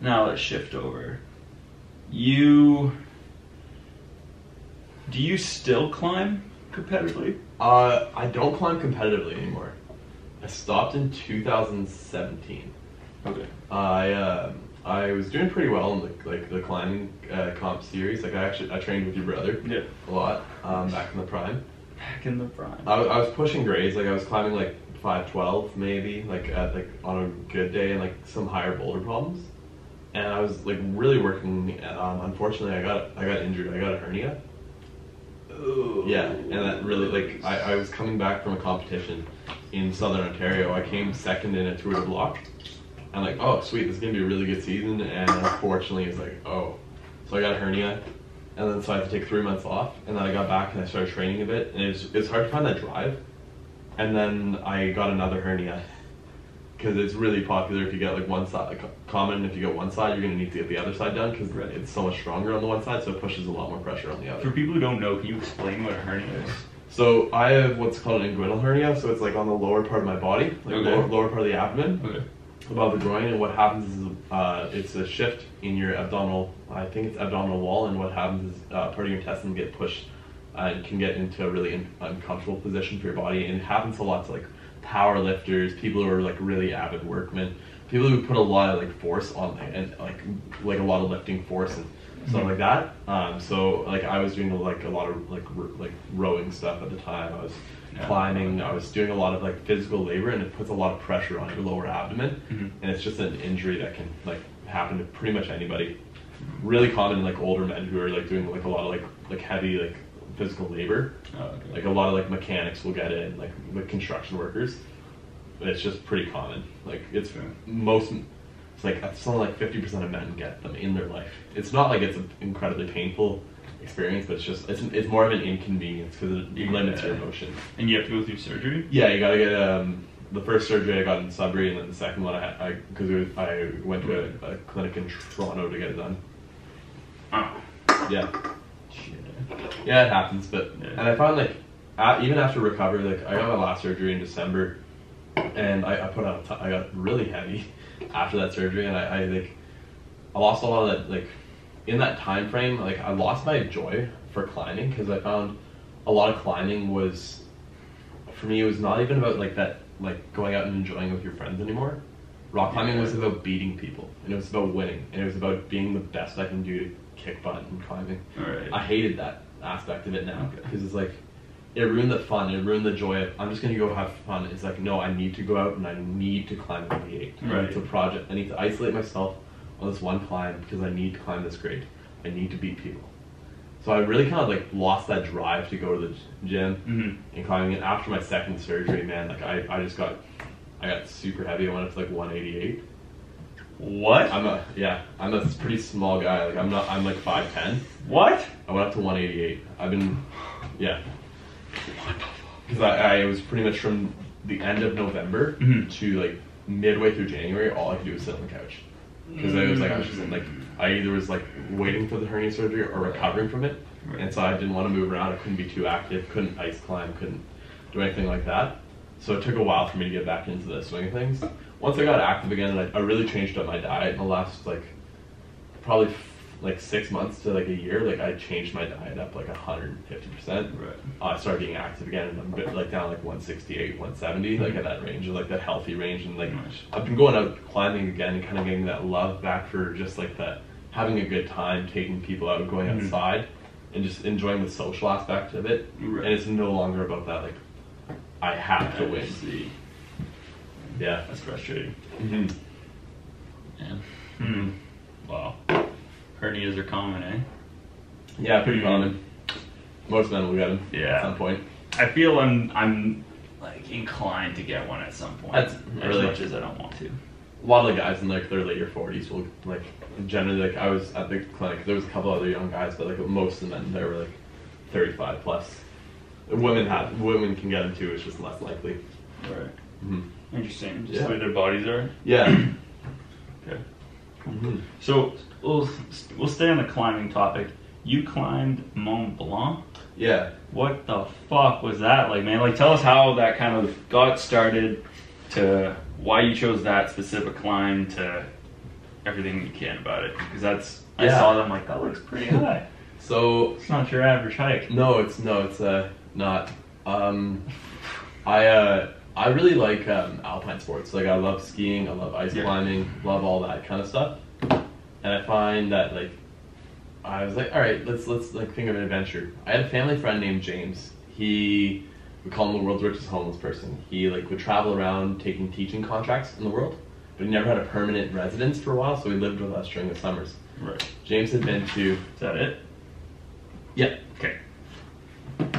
now let's shift over. You. Do you still climb competitively? Uh, I don't climb competitively anymore. I stopped in 2017. Okay. I uh, I was doing pretty well in the like the climbing uh, comp series. Like I actually I trained with your brother Yeah. a lot um, back in the prime. Back in the prime. I, I was pushing grades. Like I was climbing like 512 maybe like at like on a good day and like some higher boulder problems. And I was like really working. Um, unfortunately, I got I got injured. I got a hernia. Ooh. Yeah, and that really like I, I was coming back from a competition, in Southern Ontario. I came second in a Tour de Bloc. I'm like, oh sweet, this is gonna be a really good season. And unfortunately, it's like, oh, so I got a hernia, and then so I had to take three months off. And then I got back and I started training a bit, and it's it's hard to find that drive. And then I got another hernia because it's really popular if you get like one side like, common if you get one side you're going to need to get the other side done because Right. it's so much stronger on the one side so it pushes a lot more pressure on the other For people who don't know, can you explain what a hernia is? so i have what's called an inguinal hernia so it's like on the lower part of my body like Okay. lower, lower part of the abdomen Okay. above the groin and what happens is uh, it's a shift in your abdominal i think it's abdominal wall and what happens is uh, part of your intestines get pushed uh, and can get into a really in, uncomfortable position for your body and it happens a lot to like power lifters people who are like really avid workmen people who put a lot of like force on and like like a lot of lifting force and stuff Mhm. like that um, so like i was doing like a lot of like r- like rowing stuff at the time i was Yeah. climbing i was doing a lot of like physical labor and it puts a lot of pressure on your lower abdomen Mhm. and it's just an injury that can like happen to pretty much anybody. Really common in like older men who are like doing like a lot of like like heavy like physical labor. Oh, okay. Like a lot of like mechanics will get it, like like construction workers. But it's just pretty common. Like it's Fair. most. It's like something like fifty percent of men get them in their life. It's not like it's an incredibly painful experience, but it's just it's it's more of an inconvenience because it Yeah. limits your motion. and you have to go through surgery? Yeah, you gotta get um, the first surgery I got in Sudbury, and then the second one I had I because I went to a, a clinic in Toronto to get it done. Oh. Yeah. Yeah, it happens. But Yeah. and I found like a even after recovery, like I got my last surgery in December, and I, I put on I got really heavy after that surgery, and I, I like I lost a lot of that like in that time frame. Like I lost my joy for climbing because I found a lot of climbing was for me it was not even about like that like going out and enjoying with your friends anymore. Rock climbing was about beating people, and it was about winning, and it was about being the best I can do to kick butt in climbing. I hated that aspect of it now Okay. because it's like it ruined the fun. It ruined the joy of I'm just gonna go have fun. It's like no, I need to go out and I need to climb the V8. Right. It's a project. I need to isolate myself on this one climb because I need to climb this grade. I need to beat people. So I really kind of like lost that drive to go to the gym Mm-hmm. and climbing. And after my second surgery, man, like I, I just got I got super heavy. I went up to like 188. What? I'm a yeah, I'm a pretty small guy. Like I'm not. I'm like 5'10. what? I went up to 188. I've been, yeah. Because I, I was pretty much from the end of November Mhm. to like midway through January, all I could do was sit on the couch. Because I was like, I was just in, like, I either was like waiting for the hernia surgery or recovering from it. Right. And so I didn't want to move around. I couldn't be too active, couldn't ice climb, couldn't do anything like that. So it took a while for me to get back into the swing of things. Once I got active again, I, I really changed up my diet in the last like probably f- like six months to like a year. Like I changed my diet up like 150 percent. Right. Uh, I started being active again, and I'm bit like down like 168, 170, like at that range, or like that healthy range, and like. I've been going out climbing again and kind of getting that love back for just like that having a good time, taking people out, going Mhm. outside, and just enjoying the social aspect of it. Right. And it's no longer about that like I have to win. Yeah. That's frustrating. hmm Man. Hmm. Wow. Hernias are common, eh? Yeah, pretty Mhm. common. Most men will get them Yeah. at some point. I feel I'm I'm like inclined to get one at some point. That's as really- much as I don't want to. A lot of the guys in like their later forties will like generally like I was at the clinic. There was a couple other young guys, but like most of the men there were like thirty five plus. Women have women can get them too. It's just less likely. Right. hmm Interesting. Just Yeah. the way their bodies are. Yeah. Okay. hmm So we'll we'll stay on the climbing topic. You climbed Mont Blanc. Yeah. What the fuck was that like, man? Like, tell us how that kind of got started, to why you chose that specific climb, to everything you can about it. Because that's I Yeah. saw them like that looks pretty high. So It's not your average hike. no, it's no, it's uh not. Um, I uh I really like um, alpine sports. Like I love skiing. I love ice Yeah. climbing. Love all that kind of stuff. And I find that like I was like, all right, let's let's like think of an adventure. I had a family friend named James. He we call him the world's richest homeless person. He like would travel around taking teaching contracts in the world, but he never had a permanent residence for a while. So he lived with us during the summers. Right. James had been to Is that it? yeah Okay.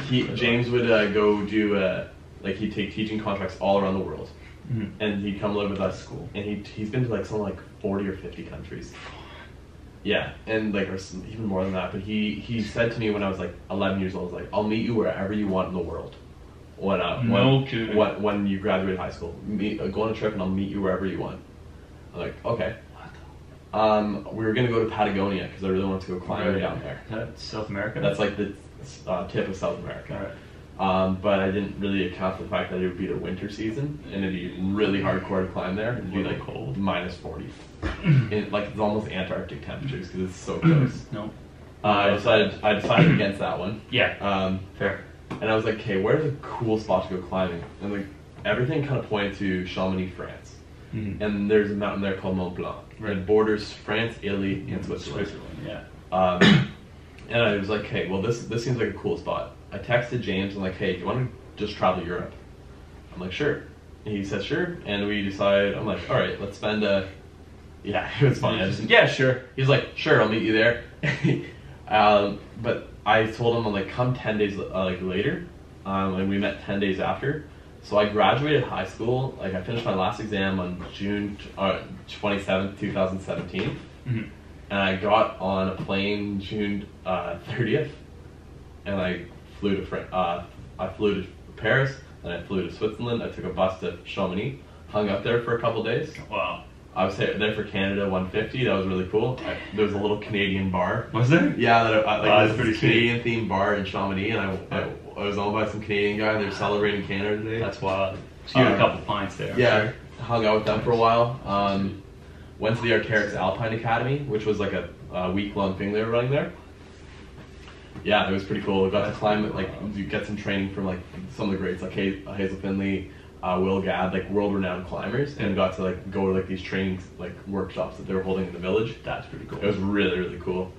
he James would uh, go do uh, Like he'd take teaching contracts all around the world, Mhm. and he'd come live with us. school. And he he's been to like some like forty or fifty countries. Yeah, and like or s- even more than that. But he he said to me when I was like 11 years old, like I'll meet you wherever you want in the world. When uh, No when, kidding. when when you graduate high school, meet, uh, go on a trip and I'll meet you wherever you want. I'm like okay. Um, we were gonna go to Patagonia because I really wanted to go climbing down there. that South America? That's like the uh, tip of South America. Um, but I didn't really account for the fact that it would be the winter season and it'd be really hardcore to climb there. It'd be like cold. minus 40. it, like it's almost Antarctic temperatures because it's so close. No. Uh, I decided I decided against that one. Yeah. Um, Fair. and I was like, okay, where's a cool spot to go climbing? And like everything kind of pointed to Chamonix, France. Mhm. And there's a mountain there called Mont Blanc. Right. It borders France, Italy, and Switzerland. Yeah. Um, and I was like, okay, well, this this seems like a cool spot. I texted James. I'm like, hey, do you want to just travel Europe? I'm like, sure. And he says sure. And we decide. I'm like, all right, let's spend a. Yeah, it was fun. I just, Yeah, sure. He's like, sure, I'll meet you there. um, but I told him, I'm like, come ten days uh, like later, um, and we met ten days after. So I graduated high school. Like I finished my last exam on June uh, twenty seventh, two thousand seventeen Mhm. and I got on a plane June uh, thirtieth, and I flew to Fran- uh, I flew to Paris, then I flew to Switzerland. I took a bus to Chamonix, hung up there for a couple days. Wow. I was there for Canada 150. That was really cool. I, there was a little Canadian bar. Was there? Yeah, that I, like Wow, there's that's pretty. Canadian themed bar in Chamonix, and I, I, I was owned by some Canadian guy. They're celebrating Canada Day. That's wild. So you had a Uh, couple pints there. I'm Yeah, sure. hung out with them for a while. Um, went to the Arc'teryx Alpine Academy, which was like a, a week long thing they were running there. Yeah, it was pretty cool. Got to climb it, like you get some training from like some of the greats, like Ha- Hazel Findlay, uh, Will Gadd, like world renowned climbers, and got to like go to like these training like workshops that they were holding in the village. That's pretty cool. It was really really cool.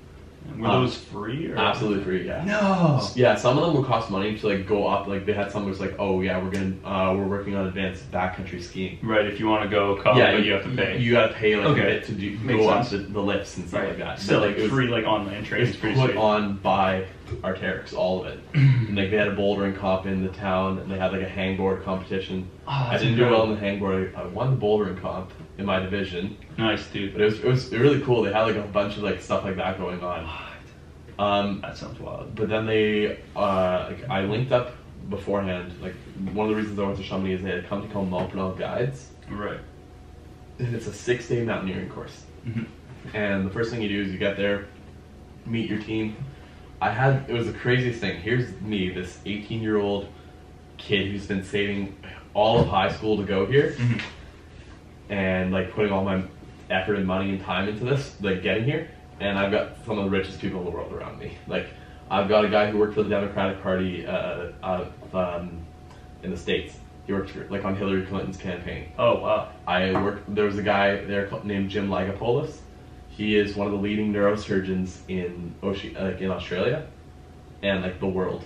Were um, those free or Absolutely free, yeah. No. Yeah, some of them would cost money to like go up. Like they had some was like, oh yeah, we're gonna uh, we're working on advanced backcountry skiing. Right. If you want to go, come, yeah, but you have to pay. You gotta pay like Okay. a bit to do, Makes go up the, the lifts and stuff right. like that. So But, like was, free, like online training. It's pretty put sweet. on by Arc'teryx, all of it. and, like they had a bouldering comp in the town, and they had like a hangboard competition. Oh, I didn't do well in the hangboard. I won the bouldering comp in my division, Nice, dude. but it was it was really cool. They had like a bunch of like stuff like that going on. Um, That sounds wild. but then they, uh, like, I linked up beforehand. Like one of the reasons I went to Chamonix is they had a company called Mont Blanc Guides, Right. and it's a six-day mountaineering course. Mhm. And the first thing you do is you get there, meet your team. I had it was the craziest thing. Here's me, this 18-year-old kid who's been saving all of high school to go here, Mhm. And like putting all my effort and money and time into this, like getting here. And I've got some of the richest people in the world around me. Like I've got a guy who worked for the Democratic Party uh, uh, um, in the states. He worked for, like on Hillary Clinton's campaign. Oh wow. I worked. There was a guy there called- named Jim Lagopoulos. He is one of the leading neurosurgeons in Oce- like in Australia, and like the world.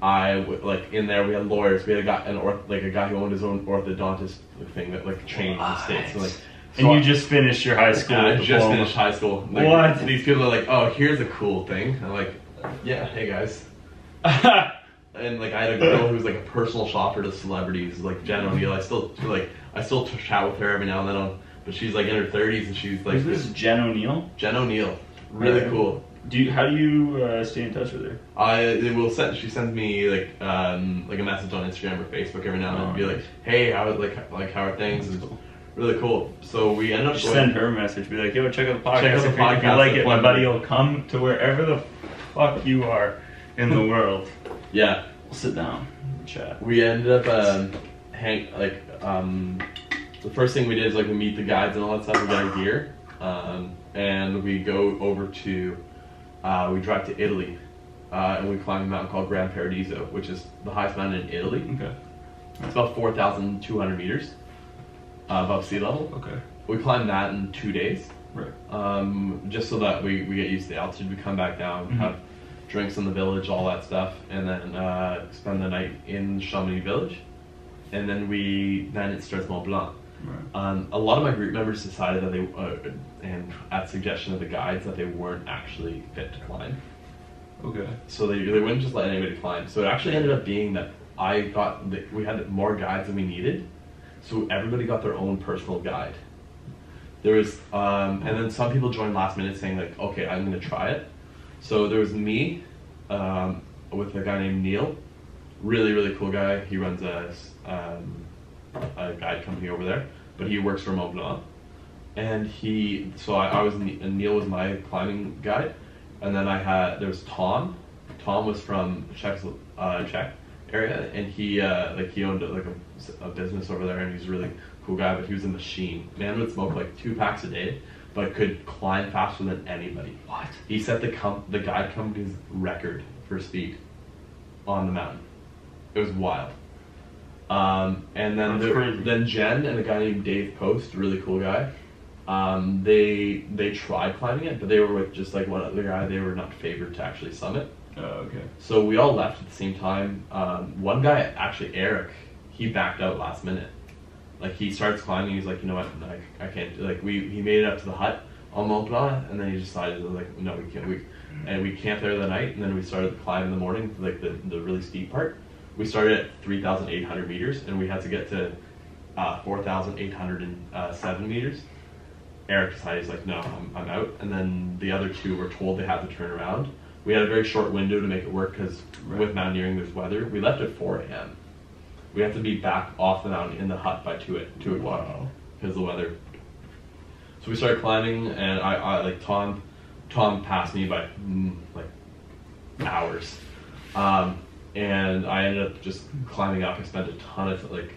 I like in there. We had lawyers. We had a guy, an orth, like a guy who owned his own orthodontist thing that like trained in the states. So, like, And you I- just finished your high school. I just diploma. finished high school. Like, What? These people are like, oh, here's a cool thing. I'm like, yeah, hey guys. And like I had a girl who's like a personal shopper to celebrities, like Jen O'Neill. I still like I still chat with her every now and then, on, but she's like in her thirties and she's like Is this Jen O'Neill? Jen O'Neill, really Right. cool. Do you? How do you uh, stay in touch with her? I it will send. She sends me like um like a message on Instagram or Facebook every now and then, Oh, and be like, hey, how like like how are things? Cool. really cool. So we end up going- send her a message. Be like, yo, check out the podcast. Check out the if, you, if you like it, my buddy will come to wherever the fuck you are in the world. Yeah, We'll sit down, and chat. we ended up um, hang like um, the first thing we did is like we meet the guides and all that stuff. We get our gear, um, and we go over to uh, we drive to Italy, uh, and we climb a mountain called Gran Paradiso, which is the highest mountain in Italy. Okay. It's about four thousand two hundred meters uh, above sea level. Okay. We climbed that in two days, Right. um, just so that we, we get used to the altitude. We come back down, Mhm. have drinks in the village, all that stuff, and then uh, spend the night in Chamonix village. And then we then it starts Mont Blanc. Um, a lot of my group members decided that they, uh, and at suggestion of the guides, that they weren't actually fit to climb. Okay. So they, they wouldn't just let anybody climb. So it actually ended up being that I got the, we had more guides than we needed, so everybody got their own personal guide. There was, um, and then some people joined last minute saying like, okay, I'm gonna try it. So there was me, um, with a guy named Neil, really really cool guy. He runs a, um, a guide company over there, but he works for Mont Blanc. And he, so I, I was and Neil was my climbing guide, and then I had there was Tom. Tom was from Czech, uh, Czech area, and he uh, like he owned like a, a business over there, and he's a really cool guy. But he was a machine. Man would smoke like two packs a day, but could climb faster than anybody. What? He set the com- the guide company's record for speed on the mountain. It was wild. Um, and then the, then Jen and a guy named Dave Post, really cool guy. Um, they they tried climbing it, but they were with just like one other guy. They were not favored to actually summit. Oh, okay. So we all left at the same time. Um, one guy, actually Eric, he backed out last minute. Like he starts climbing, he's like, you know what, like I can't. Like we he made it up to the hut on Mont Blanc, and then he decided like, no, we can't. We and we camped there the night, and then we started the climb in the morning, like the the really steep part. We started at three thousand eight hundred meters, and we had to get to uh, four thousand eight hundred and uh, seven meters. Eric decided he's like, no, I'm, I'm out. And then the other two were told they had to turn around. We had a very short window to make it work because Right. with mountaineering there's weather. We left at 4 a.m. We had to be back off the mountain in the hut by 2 at 2 o'clock Wow. because of the weather. So we started climbing, and I, I like Tom. Tom passed me by mm, like hours, um, and I ended up just climbing up. I spent a ton of like,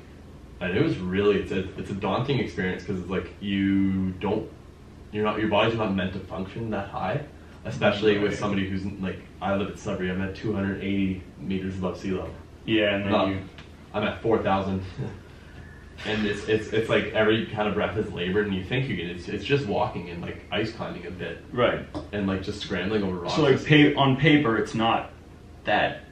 and it was really it's a it's a daunting experience because it's like you don't you're not your body's not meant to function that high, especially with somebody who's like I live at Sudbury. I'm at 280 meters above sea level. Yeah, and then No, you. I'm at 4,000. and it's, it's it's like every kind of breath is labored, and you think you get it's, it's just walking and like ice climbing a bit, Right. and like just scrambling over rocks. So like pa- on paper, it's not that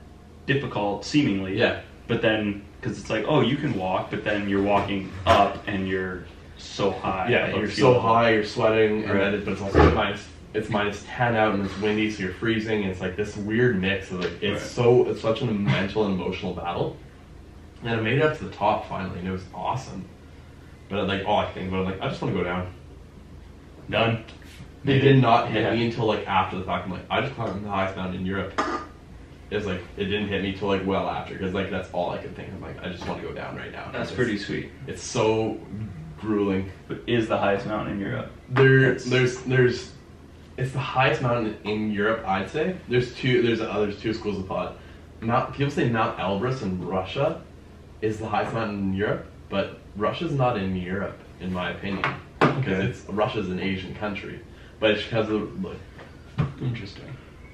difficult, seemingly. Yeah. But then, because it's like, oh, you can walk, but then you're walking up and you're so high. yeah, you're so level. high, you're sweating, and Right. then it, but it's also minus it's minus 10 out and it's windy, so you're freezing. And it's like this weird mix of like it's Right. so it's such a mental and emotional battle. And I made it up to the top finally, and it was awesome. But like all I think about, I'm like I just want to go down. Done. It did not hit Yeah. me until like after the fact. I'm like, I just climbed the highest mountain in Europe. It's like it didn't hit me till like well after because like that's all I could think. I'm like, I just want to go down right now. That's It's- pretty sweet. It's so grueling. But is the highest mountain in Europe? There, That's- there's, there's, it's the highest mountain in Europe. I'd say there's two. There's uh, there's two schools of thought. Mount people say Mount Elbrus in Russia is the highest mountain in Europe, but Russia's not in Europe, in my opinion, because Okay. it's Russia's an Asian country, but it's because of like, Interesting.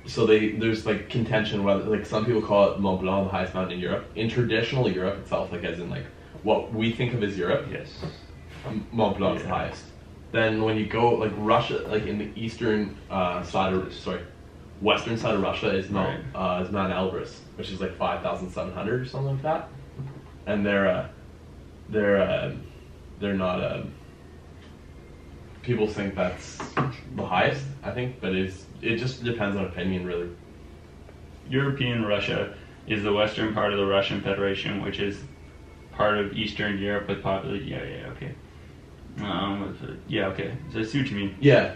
So they there's like contention whether like some people call it Mont Blanc the highest mountain in Europe. In traditional Europe itself, like as in like what we think of as Europe, Yes. Mont Blanc is the highest. Then when you go like Russia, like in the eastern uh, side of sorry, western side of Russia is Mount uh, is Mount Elbrus, which is like five thousand seven hundred or something like that. And they're uh, they're uh, they're not. Uh, people think that's the highest, I think, but it's it just depends on opinion, really. European Russia is the western part of the Russian Federation, which is part of Eastern Europe with popular. Yeah, yeah, okay. Um, yeah, okay. So I see what you mean. Yeah,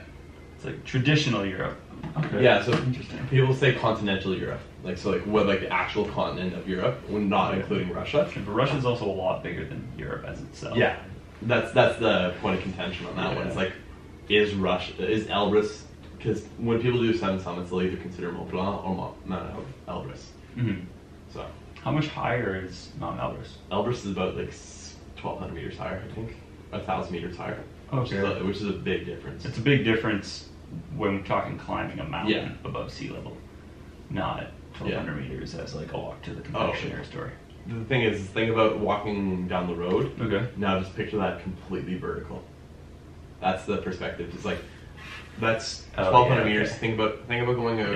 It's like traditional Europe. Okay. Yeah, so interesting. people say continental Europe, like so, like what, like the actual continent of Europe, when not including Russia. But Russia's also a lot bigger than Europe as itself. Yeah, that's that's the point of contention on that one. It's like, is Russia is Elbrus? Because when people do seven summits, they'll either consider Mont Blanc or Mont, Mount El- Elbrus. hmm So How much higher is Mount Elbrus? Elbrus is about like twelve hundred meters higher, I think, a thousand meters higher. Which is, Okay. a, which is a big difference. It's a big difference when we're talking climbing a mountain Yeah. above sea level, not 1,200 meters as like a walk to the Oh, confectionery store. the thing is, think about walking down the road. Okay. Now just picture that completely vertical. That's the perspective. It's like that's Oh, twelve hundred yeah, meters. okay. Think about think about going uh,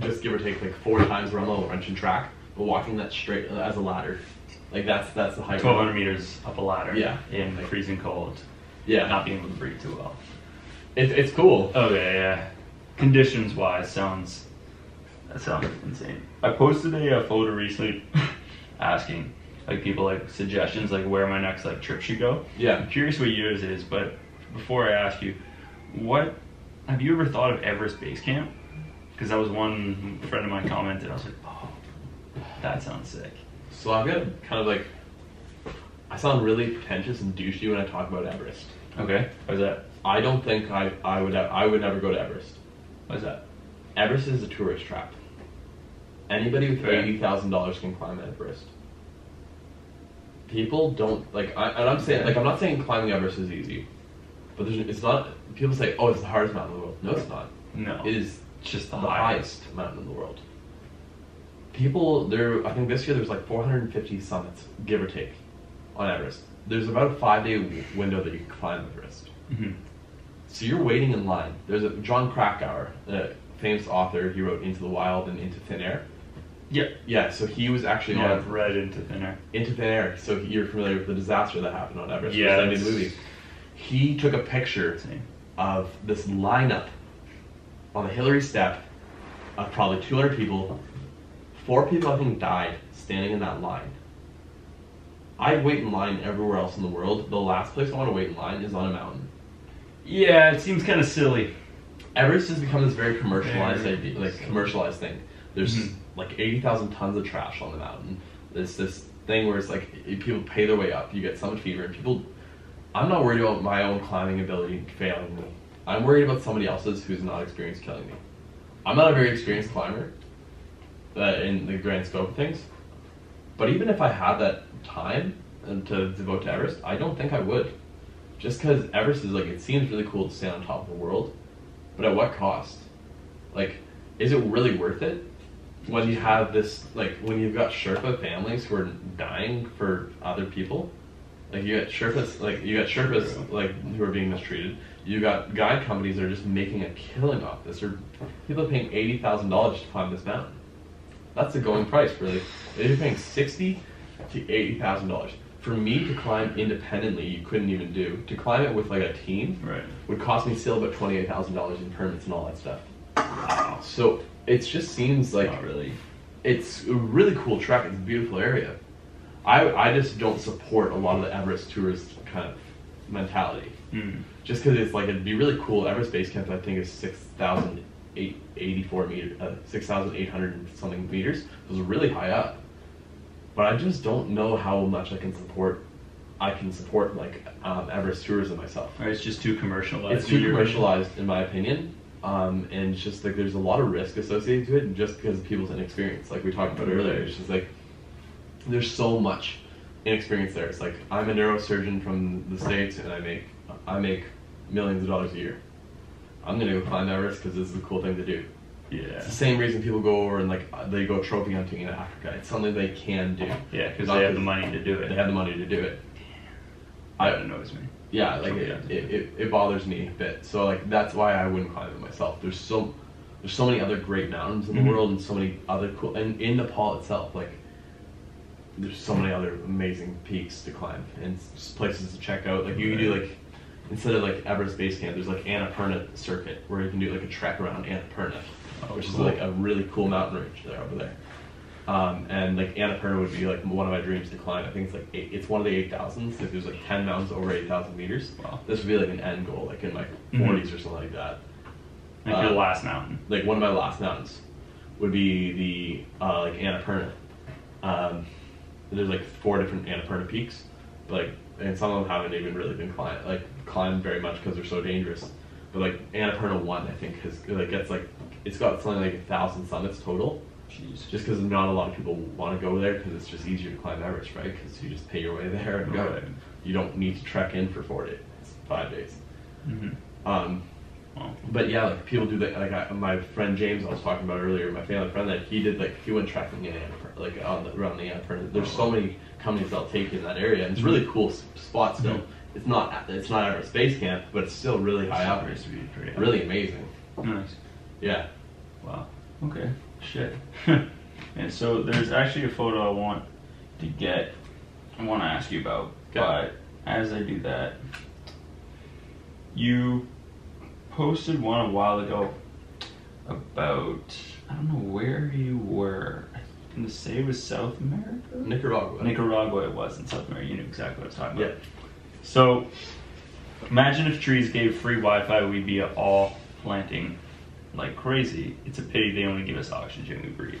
Yeah. just give or take like four times around the Laurentian track, but walking that straight as a ladder. Like that's that's the height. 1,200 meters up a ladder. Yeah. In the freezing cold. Yeah, Not being able to breathe too well. it, it's cool. Okay, yeah. yeah. Conditions wise, sounds that sounds insane. I posted a, uh photo recently asking like people like suggestions like where my next like trip should go. Yeah. I'm curious what yours is, but before I ask you, what have you ever thought of Everest Base Camp? Because that was one friend of mine commented. I was like, oh, that sounds sick. So I've got kind of like, I sound really pretentious and douchey when I talk about Everest. Okay, why's that? I don't think I, I would I would never go to Everest. Why's that? Everest is a tourist trap. Anybody with eighty thousand dollars can climb Everest. People don't like, I, and I'm saying like I'm not saying climbing Everest is easy, but there's, it's not. People say, "Oh, it's the hardest mountain in the world." No, it's not. No, It is just the the highest. highest mountain in the world. People there, I think this year there's like 450 summits, give or take, on Everest. There's about a five day window that you can climb Everest. hmm So you're waiting in line. There's a Jon Krakauer, a famous author. He wrote Into the Wild and Into Thin Air. Yeah, Yeah, so he was actually yeah, on I've read into thin air. Into Thin Air. So you're familiar with the disaster that happened on Everest. Yeah, the that's- movie. He took a picture Same. Of this lineup on the Hillary step of probably 200 people. Four people, I think, died standing in that line. I'd wait in line everywhere else in the world. The last place I want to wait in line is on a mountain. Yeah, it seems kind of silly. Everest has become this very commercialized Very idea, like silly. commercialized thing. There's Mhm. like 80,000 tons of trash on the mountain. There's this thing where it's like people pay their way up. You get summit fever, and people. I'm not worried about my own climbing ability failing me. I'm worried about somebody else's who's not experienced killing me. I'm not a very experienced climber, uh, in the grand scope of things. But even if I had that time and to devote to Everest, I don't think I would. Just because Everest is like, it seems really cool to stay on top of the world, but at what cost? Like, is it really worth it when you have this, like, when you've got Sherpa families who are dying for other people? Like, you got Sherpas, like, you got Sherpas, like, who are being mistreated. You got guide companies that are just making a killing off this, or people are paying $80,000 to climb this mountain. That's the going price, really. They're paying sixty to eighty thousand dollars for me to climb independently. You couldn't even do to climb it with like a team. Right. Would cost me still about twenty eight thousand dollars in permits and all that stuff. Wow. So it just seems like Not really. it's a really cool trek. It's a beautiful area. I I just don't support a lot of the Everest tourist kind of mentality. Mm. Just because it's like it'd be really cool. Everest Base Camp I think is six thousand eight eighty four meters, uh, six thousand eight hundred something meters. It was really high up, but I just don't know how much I can support. I can support like um, Everest tourism myself. Right, it's just too commercialized. It's too commercialized in my opinion, um, and it's just like there's a lot of risk associated to it, just because of people's inexperience. Like we talked about earlier, it's just like there's so much inexperience there. It's like I'm a neurosurgeon from the states, and I make I make millions of dollars a year. I'm gonna go climb Everest because this is a cool thing to do. Yeah. It's the same reason people go over and like they go trophy hunting in Africa. It's something they can do. Yeah, because they have the money to do it. They have the money to do it. I, that annoys me. Yeah, like it, it, it, it bothers me a bit. So like that's why I wouldn't climb it myself. There's so there's so many other great mountains in the Mhm. world and so many other cool and in Nepal itself like there's so many other amazing peaks to climb and s- places to check out. Like you can do like instead of like Everest Base Camp, there's like Annapurna circuit where you can do like a trek around Annapurna, Oh, which cool. is like a really cool mountain range there over there. Um, and like Annapurna would be like one of my dreams to climb. I think it's like eight, it's one of the eight thousands. Like there's like ten mountains over eight thousand meters. Wow. This would be like an end goal, like in my Mhm. 40s or something like that. Like Uh, your last mountain. Like one of my last mountains would be the uh, like Annapurna. Um, there's like four different Annapurna peaks, but like and some of them haven't even really been climbed like climbed very much because they're so dangerous. But like Annapurna one, I think has like gets like it's got something like a thousand summits total. Jeez. Just because not a lot of people want to go there because it's just easier to climb Everest, right? Because you just pay your way there and go. Right. You don't need to trek in for four days, five days. hmm Um. But yeah, like people do that. Like I, my friend James, I was talking about earlier, my family friend, that he did like he went trekking in Annapurna, like on the, around the Annapurna. There's so many companies that'll take you in that area, and it's really cool spot still. Mhm. It's not it's not Everest Base Camp, but it's still really high up. Supposed to pretty high. Really amazing. Nice. Yeah. Wow. Okay. Shit. and so there's actually a photo I want to get. I want to ask you about, Okay. but as I do that, you posted one a while ago about I don't know where you were. I gonna say it was South America. Nicaragua. Nicaragua it was in South America. You knew exactly what I was talking about. Yeah. So, imagine if trees gave free Wi-Fi, we'd be all planting like crazy. It's a pity they only give us oxygen we breathe.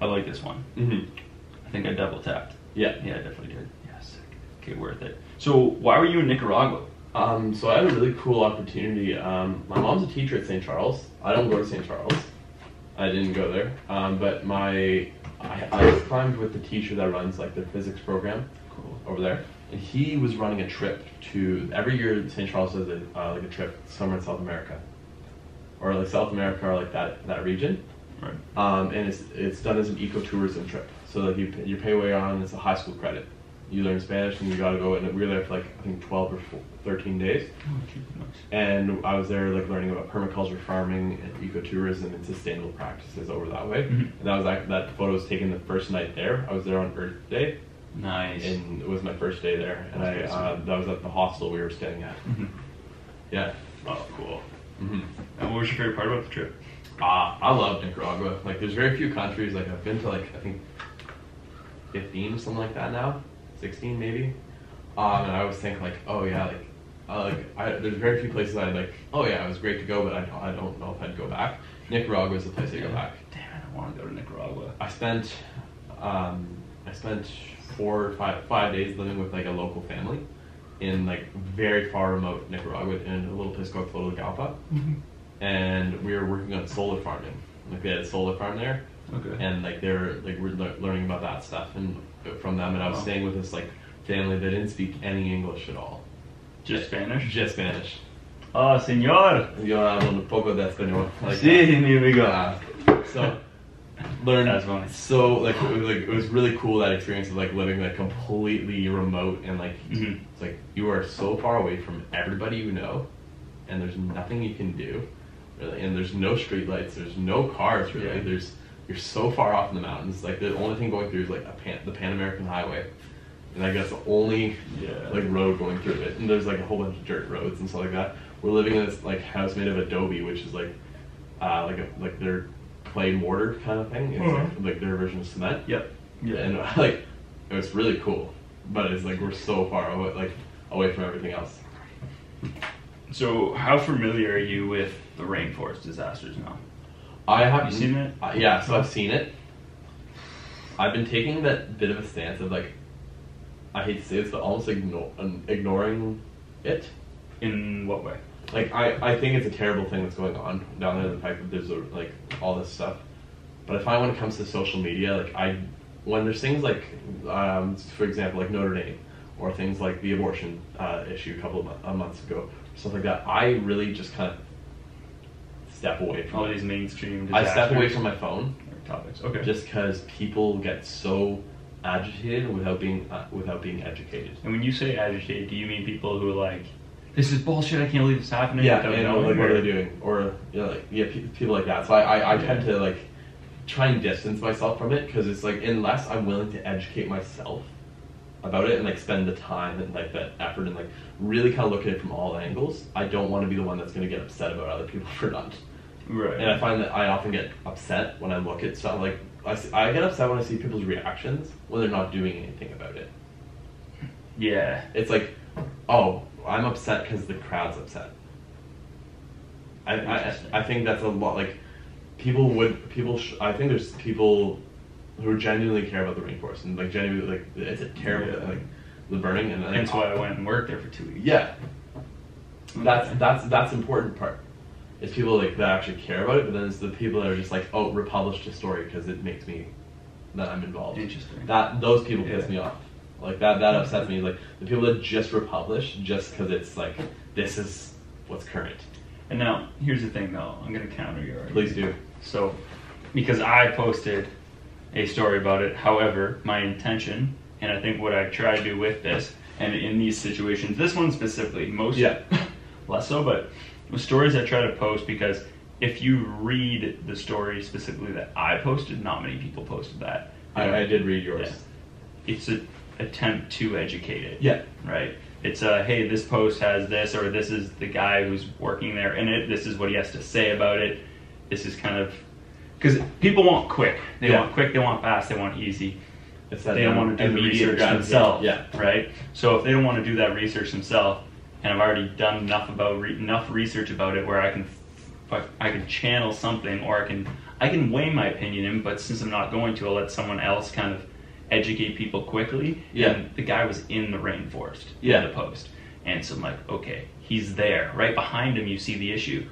I like this one. Mm-hmm. I think I double tapped. Yeah. Yeah, I definitely did. Yeah, sick. Okay, worth it. So, why were you in Nicaragua? Um, so I had a really cool opportunity. Um, my mom's a teacher at St. Charles. I don't go to St. Charles. I didn't go there. Um, but my I, I climbed with the teacher that runs like the physics program Cool. over there, and he was running a trip to every year. St. Charles does a uh, like a trip somewhere in South America, or like South America or like that that region. Right. Um, and it's it's done as an ecotourism trip. So like you pay- you pay way on. It's a high school credit. You learn Spanish and you got to go. And we were there for like I think twelve or four, thirteen days. Oh. And I was there like learning about permaculture farming and ecotourism and sustainable practices over that way. Mhm. And that was act- that photo was taken the first night there. I was there on Earth Day, Nice. and it was my first day there. And I uh, that was at the hostel we were staying at. Mhm. Yeah. Oh, cool. hmm And what was your favorite part about the trip? Uh, I love Nicaragua. Like, there's very few countries. Like, I've been to like I think 15, something like that now, 16 maybe. Um, and I always think like, oh yeah, like, uh, like I, there's very few places I'd like. Oh yeah, it was great to go, but I, I don't know if I'd go back. Nicaragua is the place to go back. Damn I want to go to Nicaragua. I spent, um, I spent four or five five days living with like a local family in like very far remote Nicaragua in a little place called Totolagalpa, and we were working on solar farming. Like they had a solar farm there, Okay. and like they're like we're le- learning about that stuff and from them. And I was Wow. staying with this like family that didn't speak any English at all, Just Spanish? just Spanish. Oh, senor. Yo hablo un poco de español. Like Sí, mi amigo. uh, so learned That's funny. so like it was like it was really cool that experience of like living like completely remote and like Mhm. it's like you are so far away from everybody you know and there's nothing you can do really and there's no street lights there's no cars really Yeah. there's you're so far off in the mountains like the only thing going through is like a pan, the Pan American Highway and I guess the only Yeah. like road going through it and there's like a whole bunch of dirt roads and stuff like that we're living in this like house made of adobe which is like uh, like a like their clay mortar kind of thing it's like, Mhm. like their version of cement Yep. Yeah. and like it was really cool but it's like we're so far away like away from everything else So, how familiar are you with the rainforest disasters now? i have You seen it? uh, yeah so i've seen it i've been taking that bit of a stance of like i hate to say this but almost ignore, ignoring it In what way? like I, I think it's a terrible thing that's going on down there the fact that there's a, like all this stuff but i find when it comes to social media like i when there's things like um, for example like notre dame or things like the abortion uh, issue a couple of mo- months ago stuff like that i really just kind of step away from All it these mainstream i step away from my phone topics. Okay. just because people get so agitated without being uh, without being educated And when you say agitated, do you mean people who are like, this is bullshit, I can't believe this is happening? Yeah, and knowing, like what are they doing? Or you know, like yeah, pe- people like that. So I, I, I tend to like try and distance myself from it because it's like unless I'm willing to educate myself about it and like spend the time and like that effort and like really kind of look at it from all angles, I don't want to be the one that's going to get upset about other people for not. Right. And I find that I often get upset when I look at stuff like I, see, I get upset when I see people's reactions when they're not doing anything about it. yeah. It's like, oh, I'm upset because the crowd's upset. I, I, I think that's a lot. Like, people would people. Sh- I think there's people who genuinely care about the rainforest and like genuinely like it's a terrible Yeah. like the burning and like, Hence why uh, I went and worked there for two weeks. Yeah, that's that's that's important part. Is people like that actually care about it, but then it's the people that are just like, oh, republished a story because it makes me that I'm involved. Interesting. That those people piss Yeah. me off. Like that that upsets me. Like the people that just republish just because it's like this is what's current. And now, here's the thing though, I'm going to counter your argument. Please do. So, because I posted a story about it, however, my intention, and I think what I try to do with this, and in these situations, this one specifically, most Yeah. less so, but stories I try to post because if you read the story specifically that I posted, not many people posted that. I, I did read yours. Yeah. It's an attempt to educate it Yeah. right? It's a hey, this post has this, or this is the guy who's working there in it. This is what he has to say about it. This is kind of because people want quick. They Yeah. want quick. They want fast. They want easy. It's that they don't want to do the research themselves. Yeah. Right. So if they don't want to do that research themselves, and I've already done enough about re- enough research about it where I can, f- I can channel something, or I can I can weigh my opinion in. But since I'm not going to, I'll let someone else kind of educate people quickly. Yeah. And the guy was in the rainforest. Yeah. In the post. And so I'm like, okay, he's there. Right behind him, you see the issue.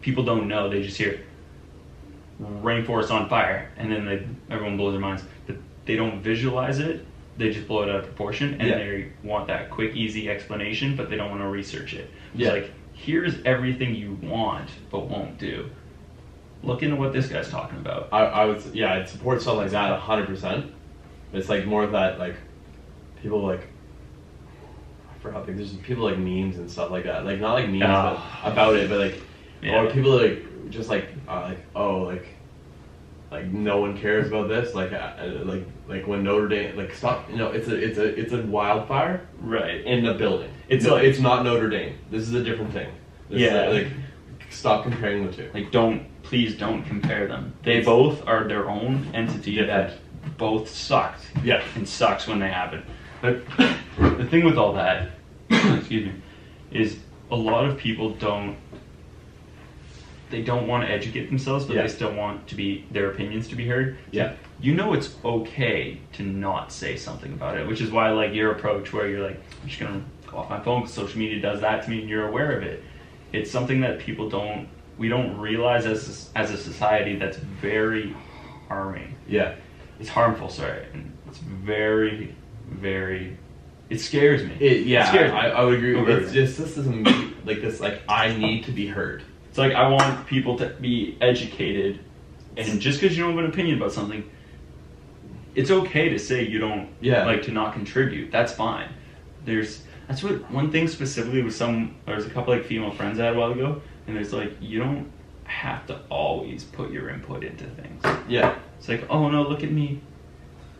People don't know. They just hear rainforest on fire, and then they, everyone blows their minds. But they don't visualize it. They just blow it out of proportion, and Yeah. they want that quick, easy explanation, but they don't want to research it. It's Yeah. like, here's everything you want, but won't do. Look into what this guy's talking about. I, I would, yeah, I'd support something like that hundred percent. It's like more of that, like people like. I forgot. Like, there's people like memes and stuff like that. Like not like memes but about it, but like, Yeah. or people like just like uh, like oh like. Like no one cares about this. Like, uh, like, like when Notre Dame, like stop. You know, it's a, it's a, it's a wildfire Right. in the building. It's It's no, like- it's not Notre Dame. This is a different thing. This is Yeah. a- like, stop comparing the two. Like, don't please don't compare them. They both are their own entity Different. that both sucked. Yeah. and sucks when they happen. But the thing with all that, excuse me, is a lot of people don't. They don't want to educate themselves, but Yeah. they still want to be their opinions to be heard. Yeah. You know it's okay to not say something about it, which is why like your approach where you're like, I'm just gonna go off my phone because social media does that to me, and you're aware of it. It's something that people don't. We don't realize as as a society that's very harming Yeah. it's harmful, sorry. And it's very, very. It scares me. It, yeah, It scares me. I, I would agree. Over It's just this is like this like I need to be heard. It's like I want people to be educated, and just because you don't have an opinion about something, it's okay to say you don't Yeah. like to not contribute. That's fine. There's that's what one thing specifically with some. There was a couple like female friends I had a while ago, and there's like you don't have to always put your input into things. Yeah, It's like oh no, look at me.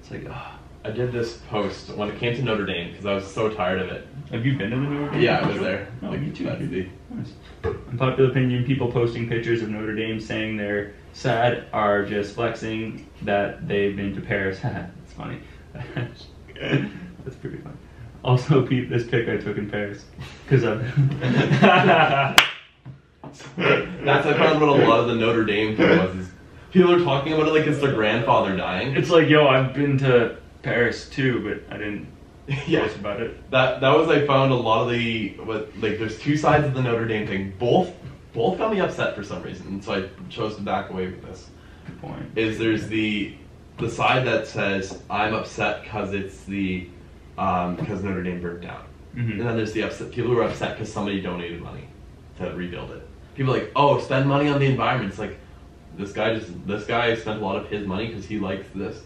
It's like oh, I did this post when it came to Notre Dame because I was so tired of it. have you been to the Notre Dame? Yeah, I was there. Oh, Like, me too. that's the- Nice. Unpopular opinion: people posting pictures of Notre Dame saying they're sad are just flexing that they've been to Paris. It's funny. That's pretty funny. Also, Pete, this pic I took in Paris because I'm. That's I found what a lot of the Notre Dame thing was. Is people are talking about it like it's their grandfather dying. it's like, yo, I've been to Paris too, but I didn't yeah, post about it. that that was I found a lot of the what like there's two sides of the Notre Dame thing. Both both got me upset for some reason, and so I chose to back away with this. Good point. is there's the the side that says I'm upset because it's the um, because Notre Dame burned down, Mhm. and then there's the upset people who are upset because somebody donated money to rebuild it. People are like, oh, spend money on the environment. It's like this guy just this guy spent a lot of his money because he likes this.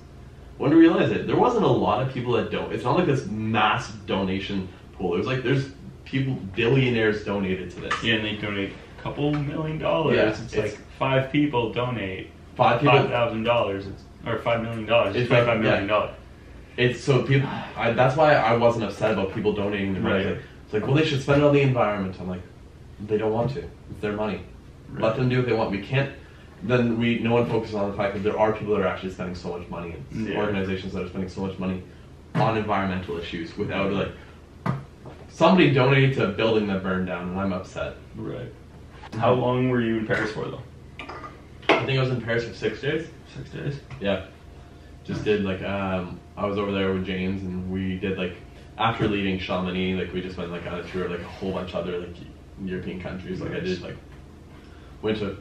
When to realize it, there wasn't a lot of people that don't. It's not like this mass donation pool. It was like there's people billionaires donated to this. Yeah, and they donate a couple million dollars. Yeah, it's, it's- like five people donate Five thousand dollars. Or five million dollars. It's like- five million dollars. It's so people. I, that's why I wasn't upset about people donating their money. Right. It's like, it's like, well, they should spend it on the environment. I'm like, they don't want to. It's their money. Right. Let them do what they want. We can't. Then we no one focuses on the fact that there are people that are actually spending so much money and Yeah. organizations that are spending so much money on environmental issues without like somebody donated to a building that burned down, and I'm upset. Right. How long were you in Paris for though? I think I was in Paris for six days. Six days. Yeah. Just did like um I was over there with James and we did like after leaving Chamonix, like we just went like on a tour like a whole bunch of other like European countries. Like I did like went to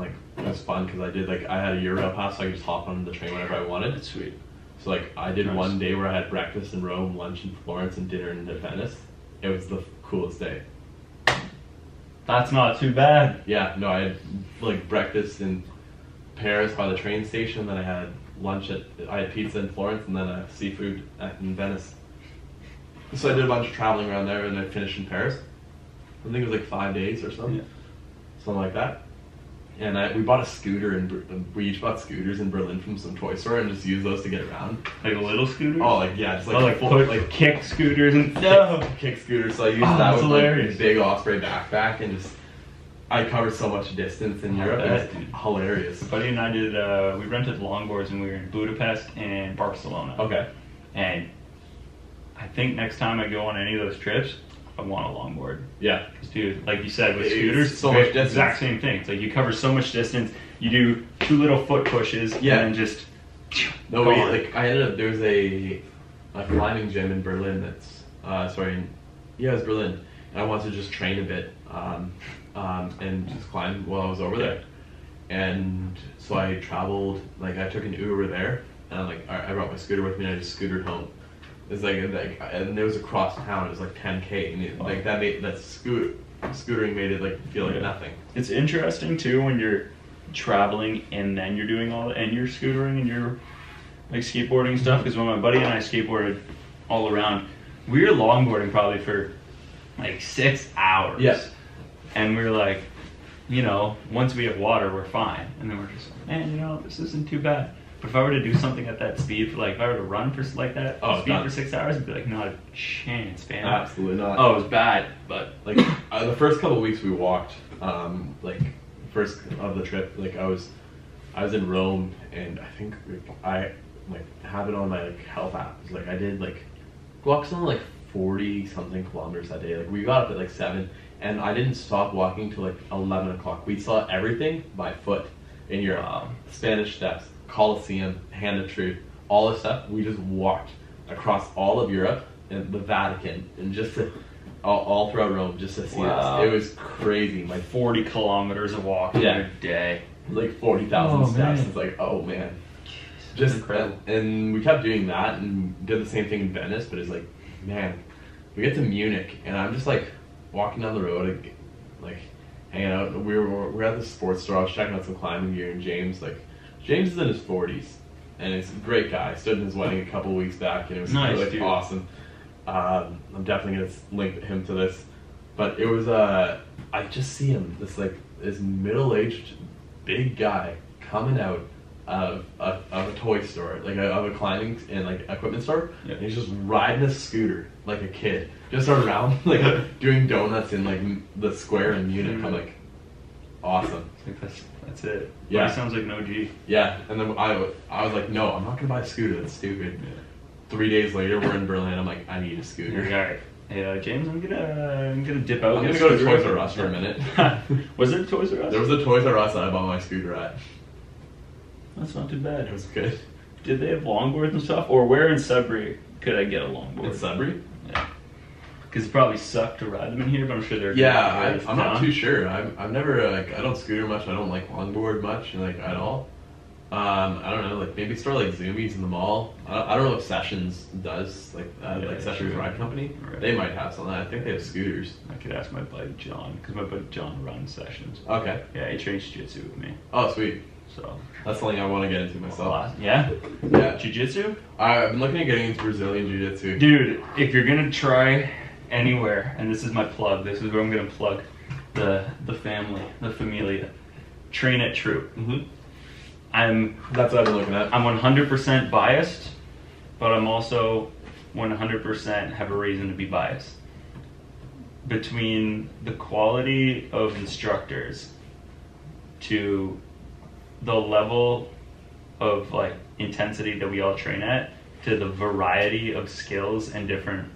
like it was fun because I did like I had a Euro pass so I could just hop on the train whenever I wanted. That's sweet. So like I did Nice. one day where I had breakfast in Rome, lunch in Florence, and dinner in Venice. It was the coolest day. That's not too bad. Yeah, no, I had like breakfast in Paris by the train station. Then I had lunch at I had pizza in Florence, and then uh, seafood at, in Venice. So I did a bunch of traveling around there, and I finished in Paris. I think it was like five days or something, Yeah. something like that. And I, we bought a scooter, and we each bought scooters in Berlin from some toy store, and just used those to get around. Like little scooters. Oh, like yeah, just like oh, like full- like like kick scooters and kick, kick scooters. So I used Oh, that with hilarious. my big Osprey backpack and just I covered so much distance in Europe. dude. hilarious. Buddy and I did. Uh, we rented longboards and we were in Budapest and Barcelona. Okay. And I think next time I go on any of those trips, I want a longboard. Yeah. 'Cause, dude, like you said with It's scooters, so very- much distance. Exact same thing. It's like you cover so much distance. You do two little foot pushes, Yeah. and then just No, we, like I ended up. There's a a climbing gym in Berlin. That's uh, sorry, in- yeah, it's Berlin. And I wanted to just train a bit, um, um, and just climb while I was over there. And so I traveled. Like I took an Uber there, and I'm like, right, I brought my scooter with me. and I just scootered home. It's like like, and it was across town. It was like 10k, and it, like that made that scoot scootering made it like feel like Yeah. nothing. It's interesting too when you're traveling and then you're doing all and you're scootering and you're like skateboarding stuff. Because when my buddy and I skateboarded all around, we were longboarding probably for like six hours. Yeah. And we were like, you know, once we have water, we're fine. And then we're just like, man, you know, this isn't too bad. But if I were to do something at that speed, for like if I were to run for like that Oh, speed done. for six hours, I'd be like, not a chance, man. Absolutely not. Oh, it was bad, but like uh, the first couple of weeks we walked um like first of the trip like i was i was in rome and i think i like have it on my like health app It's like i did like walked something like 40 something kilometers that day like we got up at like 7 and i didn't stop walking till like 11 o'clock we saw everything by foot in europe Wow. spanish steps colosseum hand of truth all this stuff we just walked across all of europe and the vatican and just to all, all throughout Rome just to see Wow. this. It was crazy. Like 40 kilometers of walking Yeah. a day. like forty thousand Oh, steps. man. It's like oh man, just incredible. And, and we kept doing that and did the same thing in Venice. But it's like man, we get to Munich and I'm just like walking down the road, like, like hanging out. We were we were at the sports store. I was checking out some climbing gear, and James like James is in his forties. And he's a great guy. Stood in his wedding a couple weeks back, and it was Nice, like dude. awesome. Um, I'm definitely gonna link him to this, but it was uh, I just see him this like this middle-aged big guy coming out of of, of a toy store, like a, of a climbing and like equipment store, Yeah. and he's just riding a scooter like a kid, just around like doing donuts in like the square in Munich. I'm like, awesome. That's that's it. Yeah. Sounds like no G. Yeah, and then I, I was like, no, I'm not gonna buy a scooter. That's stupid. Three days later, we're in Berlin. I'm like, I need a scooter. All right. Hey, uh, James, I'm gonna I'm gonna dip out. I'm gonna go to. Toys R Us for a minute. was there Toys R Us? There was a Toys R Us that I bought my scooter at. That's not too bad. It was good. Did they have longboards and stuff, or where in Sudbury could I get a longboard? In Sudbury? Because it probably sucked to ride them in here, but I'm sure they're Yeah, I, I'm not too sure. I've, I've never like I don't scooter much. I don't like longboard much, like at all. Um, I don't know, like maybe store like Zumiez in the mall. I don't, I don't know if Sessions does like uh, Yeah, like Sessions true. Ride Company. Right. They might have something. I think they have scooters. I could ask my buddy John, because my buddy John runs sessions. Okay. Yeah, he trains jiu-jitsu with me. Oh, sweet. So That's something I want to get into myself. Yeah, Yeah. jiu-jitsu. I've been looking at getting into Brazilian Jiu Jitsu. Dude, if you're gonna try anywhere, and this is my plug, this is where I'm gonna plug the the family, the familia. Train at Troop. hmm I'm That's what been looking at. I'm 100% biased, but I'm also 100% have a reason to be biased. Between the quality of instructors to the level of like intensity that we all train at to the variety of skills and different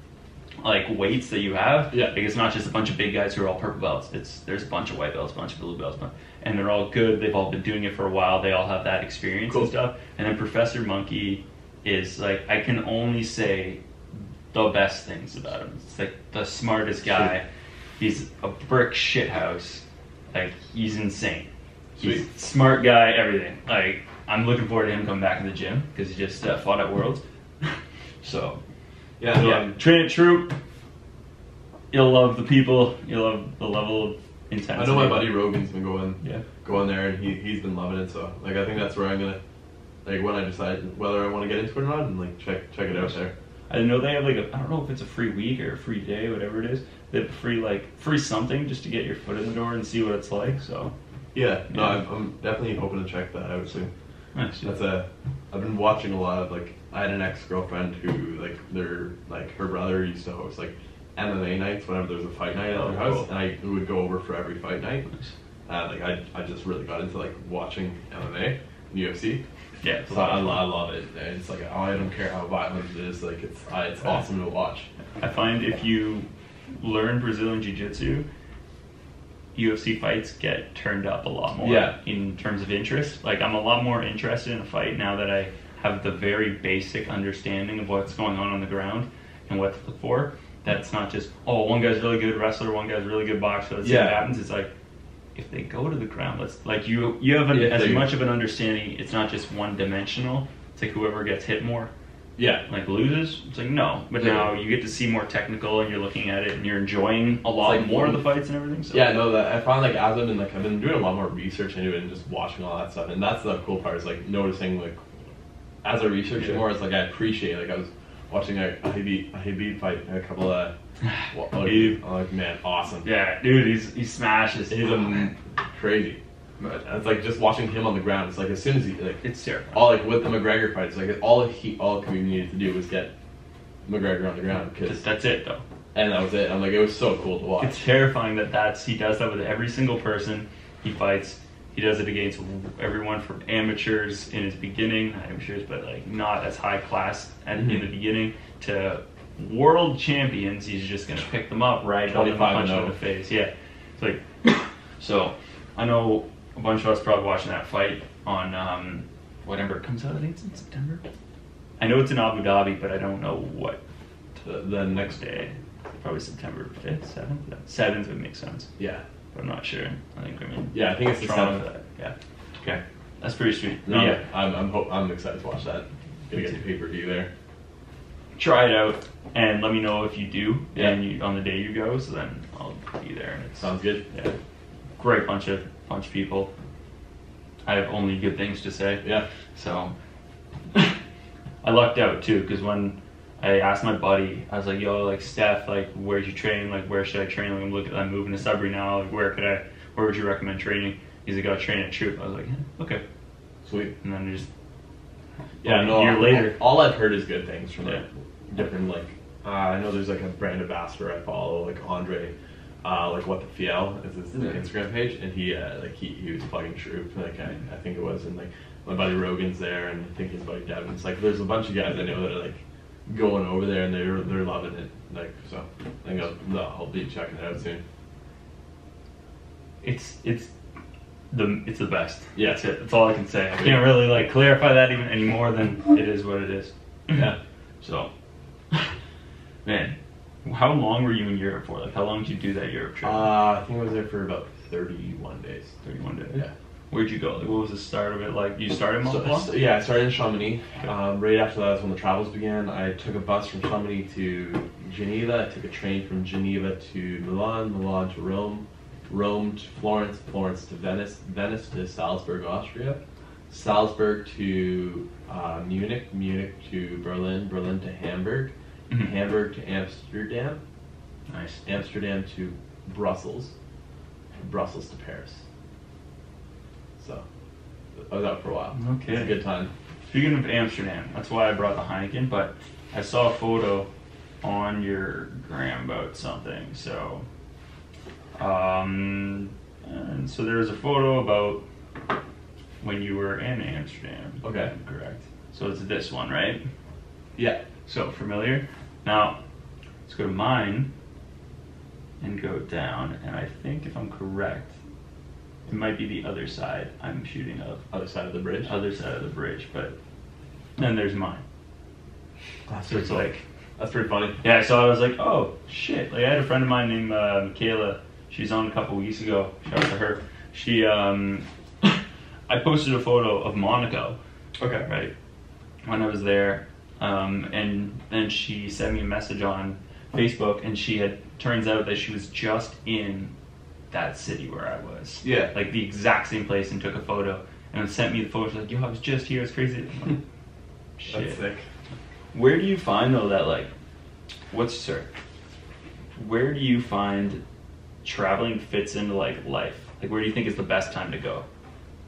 like weights that you have. Yeah. Like it's not just a bunch of big guys who are all purple belts. It's there's a bunch of white belts, a bunch of blue belts, and they're all good. They've all been doing it for a while. They all have that experience Cool. and stuff. And then Professor Monkey is like I can only say the best things about him. It's like the smartest guy. He's a brick shithouse. Like he's insane. He's Sweet. smart guy, everything. Like I'm looking forward to him coming back in the gym because he just uh, fought at Worlds. so Yeah, no, yeah, I'm- train at Troop. You'll love the people. You'll love the level of intensity. I know my buddy Rogan's been going Yeah. going there and he he's been loving it. So like I think that's where I'm gonna like when I decide whether I want to get into it or not and like check check it out there. I know they have like a I don't know if it's a free week or a free day, whatever it is. They have free like free something just to get your foot in the door and see what it's like. So Yeah, no, Yeah. I'm, I'm definitely hoping to check that out soon. nice. That's a I've been watching a lot of like I had an ex girlfriend who like their like her brother used to host like MMA nights whenever there was a fight night at their house and I would go over for every fight night. Uh, like I, I just really got into like watching MMA, and UFC. Yeah, So I, lot of lo- fun. I love it. And it's like oh, I don't care how violent it is. Like it's I, it's awesome to watch. I find if you learn Brazilian Jiu Jitsu, UFC fights get turned up a lot more Yeah. in terms of interest. Like, I'm a lot more interested in a fight now that I have the very basic understanding of what's going on on the ground and what to look for. That's not just, oh, one guy's really good wrestler, one guy's really good boxer, let's see what happens. It's like, if they go to the ground, let's, like, you, you have an, as they- much of an understanding, it's not just one dimensional. It's like whoever gets hit more Yeah. like loses. It's like no, but Yeah. now you get to see more technical, and you're looking at it, and you're enjoying a lot like more of the fights and everything. So Yeah, no, that I find like as I've been like I've been doing a lot more research into it and just watching all that stuff, and that's the cool part is like noticing like as I research it more, it's like I appreciate like I was watching a, a Khabib a Khabib fight a couple of well, like, Khabib. I'm like man awesome yeah, dude, he's he smashes. he's a oh, man, crazy but it's like just watching him on the ground it's like as soon as he like It's terrifying. all like with the McGregor fight it's like all he all Khabib needed to do was get McGregor on the ground cause, that's it though. and that was it I'm like it was so cool to watch It's terrifying that that's he does that with every single person he fights. He does it against everyone from amateurs in his beginning, not amateurs, but like not as high class at, in Mhm. the beginning to world champions. He's just gonna pick them up right on them, 25 punch them in oh. the face. Yeah, it's like so. I know a bunch of us probably watching that fight on um, whatever comes out. I think it's in September. I know it's in Abu Dhabi, but I don't know what the, the next day. Probably September fifth, seventh. Seventh would make sense yeah I'm not sure. I think I mean Yeah, I think it's the seventh. Yeah. Okay. That's pretty sweet. No, yeah. I'm I'm, I'm excited to watch that. Gonna get the pay per view there. Try it out and let me know if you do. Yeah. And you, on the day you go, so then I'll be there. And it's Sounds good. yeah, great bunch of bunch of people. I have only good things to say. Yeah. So I lucked out too because when I asked my buddy, I was like, "Yo, like Steph, like where'd you train? Like where should I train? Like I'm looking, I'm moving to Sudbury now. Like where could I? Where would you recommend training?" He's like, "I train at Troop." I was like, yeah, "Okay." Sweet. And then just Yeah, a no. year all- later. all, I've heard is good things from like Yeah. different like. Uh, I know there's like a brand ambassador I follow, like Andre, uh, like what the Fiel is his Yeah. Instagram page, and he uh, like he, he was plugging Troop, like I, I think it was, and like my buddy Rogan's there, and I think his buddy Devin's like there's a bunch of guys I know that are like going over there and they're they're loving it, like so I think I'll, I'll be checking it out soon. it's it's the it's the best. Yeah. That's it. That's all I can say. I can't really like clarify that even any more than it is what it is. Yeah. So, man, how long were you in Europe for? Like, how long did you do that Europe trip? Uh, I think I was there for about 31 days. Thirty-one days. Yeah. Where'd you go? Like, what was the start of it? Like, you started in Mont Blanc? so- yeah, I started in Chamonix. Okay. Um, right after that, is when the travels began. I took a bus from Chamonix to Geneva. I took a train from Geneva to Milan, Milan to Rome, Rome to Florence, Florence to Venice, Venice to Salzburg, Austria, Salzburg to uh, Munich, Munich to Berlin, Berlin to Hamburg, Mhm. Hamburg to Amsterdam, Nice. Amsterdam to Brussels, Brussels to Paris. So I was out for a while. Okay. It's a good time. Speaking of Amsterdam, that's why I brought the Heineken. But I saw a photo on your gram about something. So, um, and so there was a photo about when you were in Amsterdam. Okay. Correct. So it's this one, right? Yeah. So familiar. Now, let's go to mine and go down. And I think if I'm correct, it might be the other side I'm shooting of. Other side of the bridge. Other side of the bridge, but then there's mine. That's So it's like, That's pretty funny. yeah. So I was like, oh shit! Like I had a friend of mine named uh, Michaela. She's on a couple weeks ago. Shout out to her. She, um, I posted a photo of Monaco Okay. right when I was there, um, and then she sent me a message on Facebook, and she had turns out that she was just in that city where I was, Yeah. like the exact same place, and took a photo and sent me the photo. She's like, "Yo, I was just here. It's crazy." Like, Shit. That's sick. Where do you find though that like, what's sir? Where do you find traveling fits into like life? Like, where do you think is the best time to go?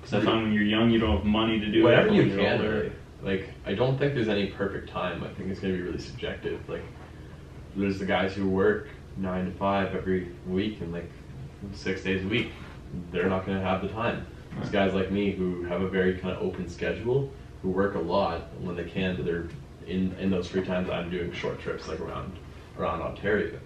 Because I find when you're young, you don't have money to do Whatever you can. older- Like I don't think there's any perfect time. I think it's gonna be really subjective. Like there's the guys who work nine to five every week and like six days a week. they're not going to have the time. There's Right. guys like me who have a very kind of open schedule, who work a lot when they can. but They're in in those free times. I'm doing short trips like around around Ontario,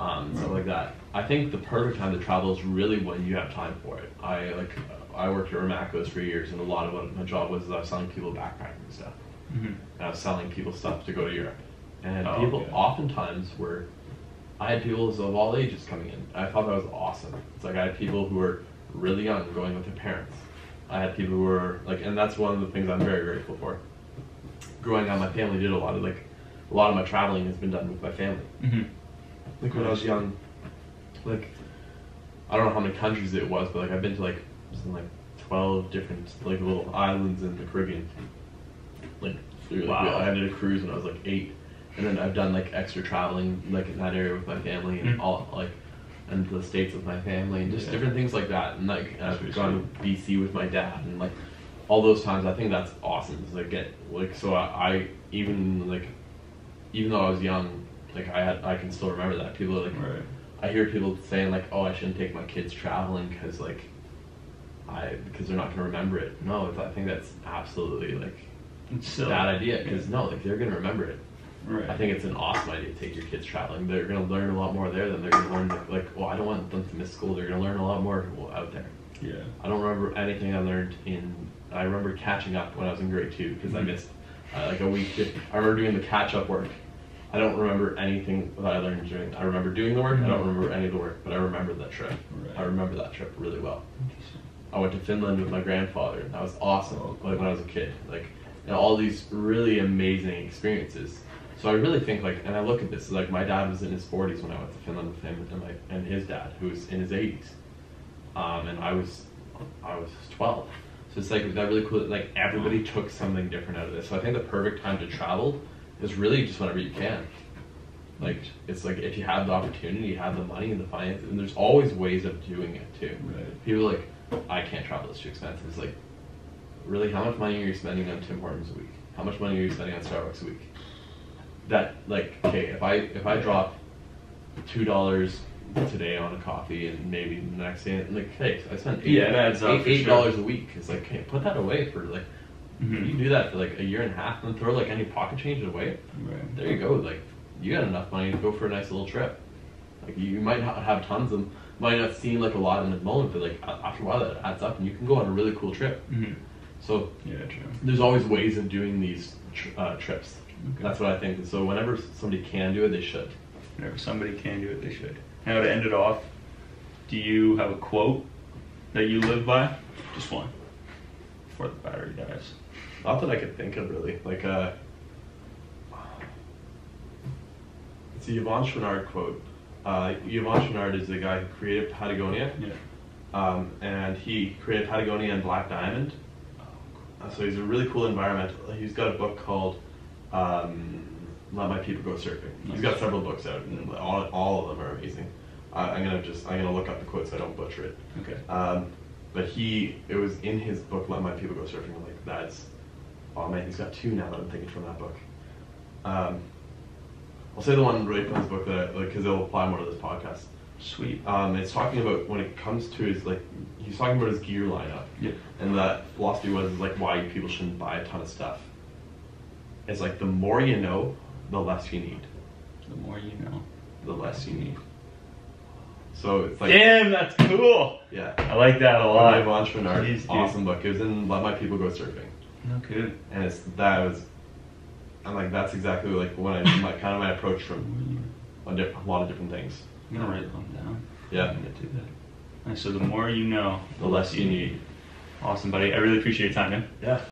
um, stuff like that. I think the perfect time to travel is really when you have time for it. I like I worked at Ramakko's for years, and a lot of what my job was is I was selling people backpacking stuff. Mm-hmm. And I was selling people stuff to go to Europe. And Oh, people oftentimes were, I had people of all ages coming in. I thought that was awesome. It's like I had people who were really young going with their parents. I had people who were like, and that's one of the things I'm very grateful for. Growing up, my family did a lot of like, a lot of my traveling has been done with my family. Mm-hmm. Like when I was young, like I don't know how many countries it was, but like I've been to like something like twelve different like little islands in the Caribbean. Like through, like, Wow. I did a cruise when I was like eight, and then I've done like extra traveling like in that area with my family and Mm. all like and the states with my family and just Yeah. different things like that. And like I've gone to BC with my dad and like all those times. I think that's awesome. Like get like so I, I even like even though I was young, like I had I can still remember that people are like Right. I hear people saying like, "Oh, I shouldn't take my kids traveling because like, I because they're not gonna remember it." No, I think that's absolutely like It's a silly. bad idea because no, like they're gonna remember it. Right. I think it's an awesome idea to take your kids traveling. They're gonna learn a lot more there than they're gonna learn like. Well, I don't want them to miss school. They're gonna learn a lot more out there. Yeah. I don't remember anything I learned in. I remember catching up when I was in grade two because I Mhm. missed uh, like a week. I remember doing the catch up work. I don't remember anything that I learned during. I remember doing the work. I don't remember any of the work, but I remember that trip. Right. I remember that trip really well. I went to Finland with my grandfather. and That was awesome. Oh, Like when I was a kid, like and all these really amazing experiences. So I really think like, and I look at this like my dad was in his 40s when I went to Finland with him, and my and his dad who was in his 80s, um, and I was I was 12. So it's like that really cool. that, Like everybody took something different out of this. So I think the perfect time to travel is really just whenever you can. Like it's like if you have the opportunity, you have the money and the finances, and there's always ways of doing it too. Right. People are like, I can't travel; it's too expensive. It's like, really, how much money are you spending on Tim Hortons a week? How much money are you spending on Starbucks a week? That like, okay, if I if I drop two dollars today on a coffee and maybe the next day, like, hey, I spent eight, Yeah, it adds up eight, eight sure. dollars a week. It's like, okay put that away for like, Mhm. you do that for like a year and a half, and throw like any pocket change away. Right. There you go. Like, you got enough money to go for a nice little trip. Like, you might not have tons of, might not seem like a lot in the moment, but like after a while, that adds up, and you can go on a really cool trip. Mm-hmm. So Yeah. True. there's always ways of doing these tr- uh, trips. Okay. That's what I think. So whenever somebody can do it, they should. Whenever somebody can do it, they should. Now to end it off, do you have a quote that you live by? Just one. Before the battery dies. Not that I could think of really. Like uh, it's a Yvon Chouinard quote. Uh, Yvon Chouinard is the guy who created Patagonia, Yeah. um, and he created Patagonia and Black Diamond. Uh, so he's a really cool environmental. He's got a book called um, "Let My People Go Surfing." He's got several books out, and all, all of them are amazing. Uh, I'm gonna just I'm gonna look up the quote so I don't butcher it. Okay. Um, but he, it was in his book, Let My People Go Surfing. I'm like, that's, oh man, he's got two now that I'm thinking from that book. Um, I'll say the one right from his book that, like, because it'll apply more to this podcast. Sweet. Um, it's talking about when it comes to his, like, he's talking about his gear lineup. Yeah. And that philosophy was, like, why people shouldn't buy a ton of stuff. It's like, the more you know, the less you need. The more you know. The less you need. So it's like, Damn, that's cool. yeah. I like that a lot. Live Entrepreneur, Jeez, awesome book. It was in Let My People Go Surfing. No good. and it's that was I'm like that's exactly like what I my kind of my approach from a, diff- a lot of different things. I'm gonna write them down. Yeah. I'm gonna do that. And so the more you know, The less you need. Awesome, buddy. I really appreciate your time, man. Yeah.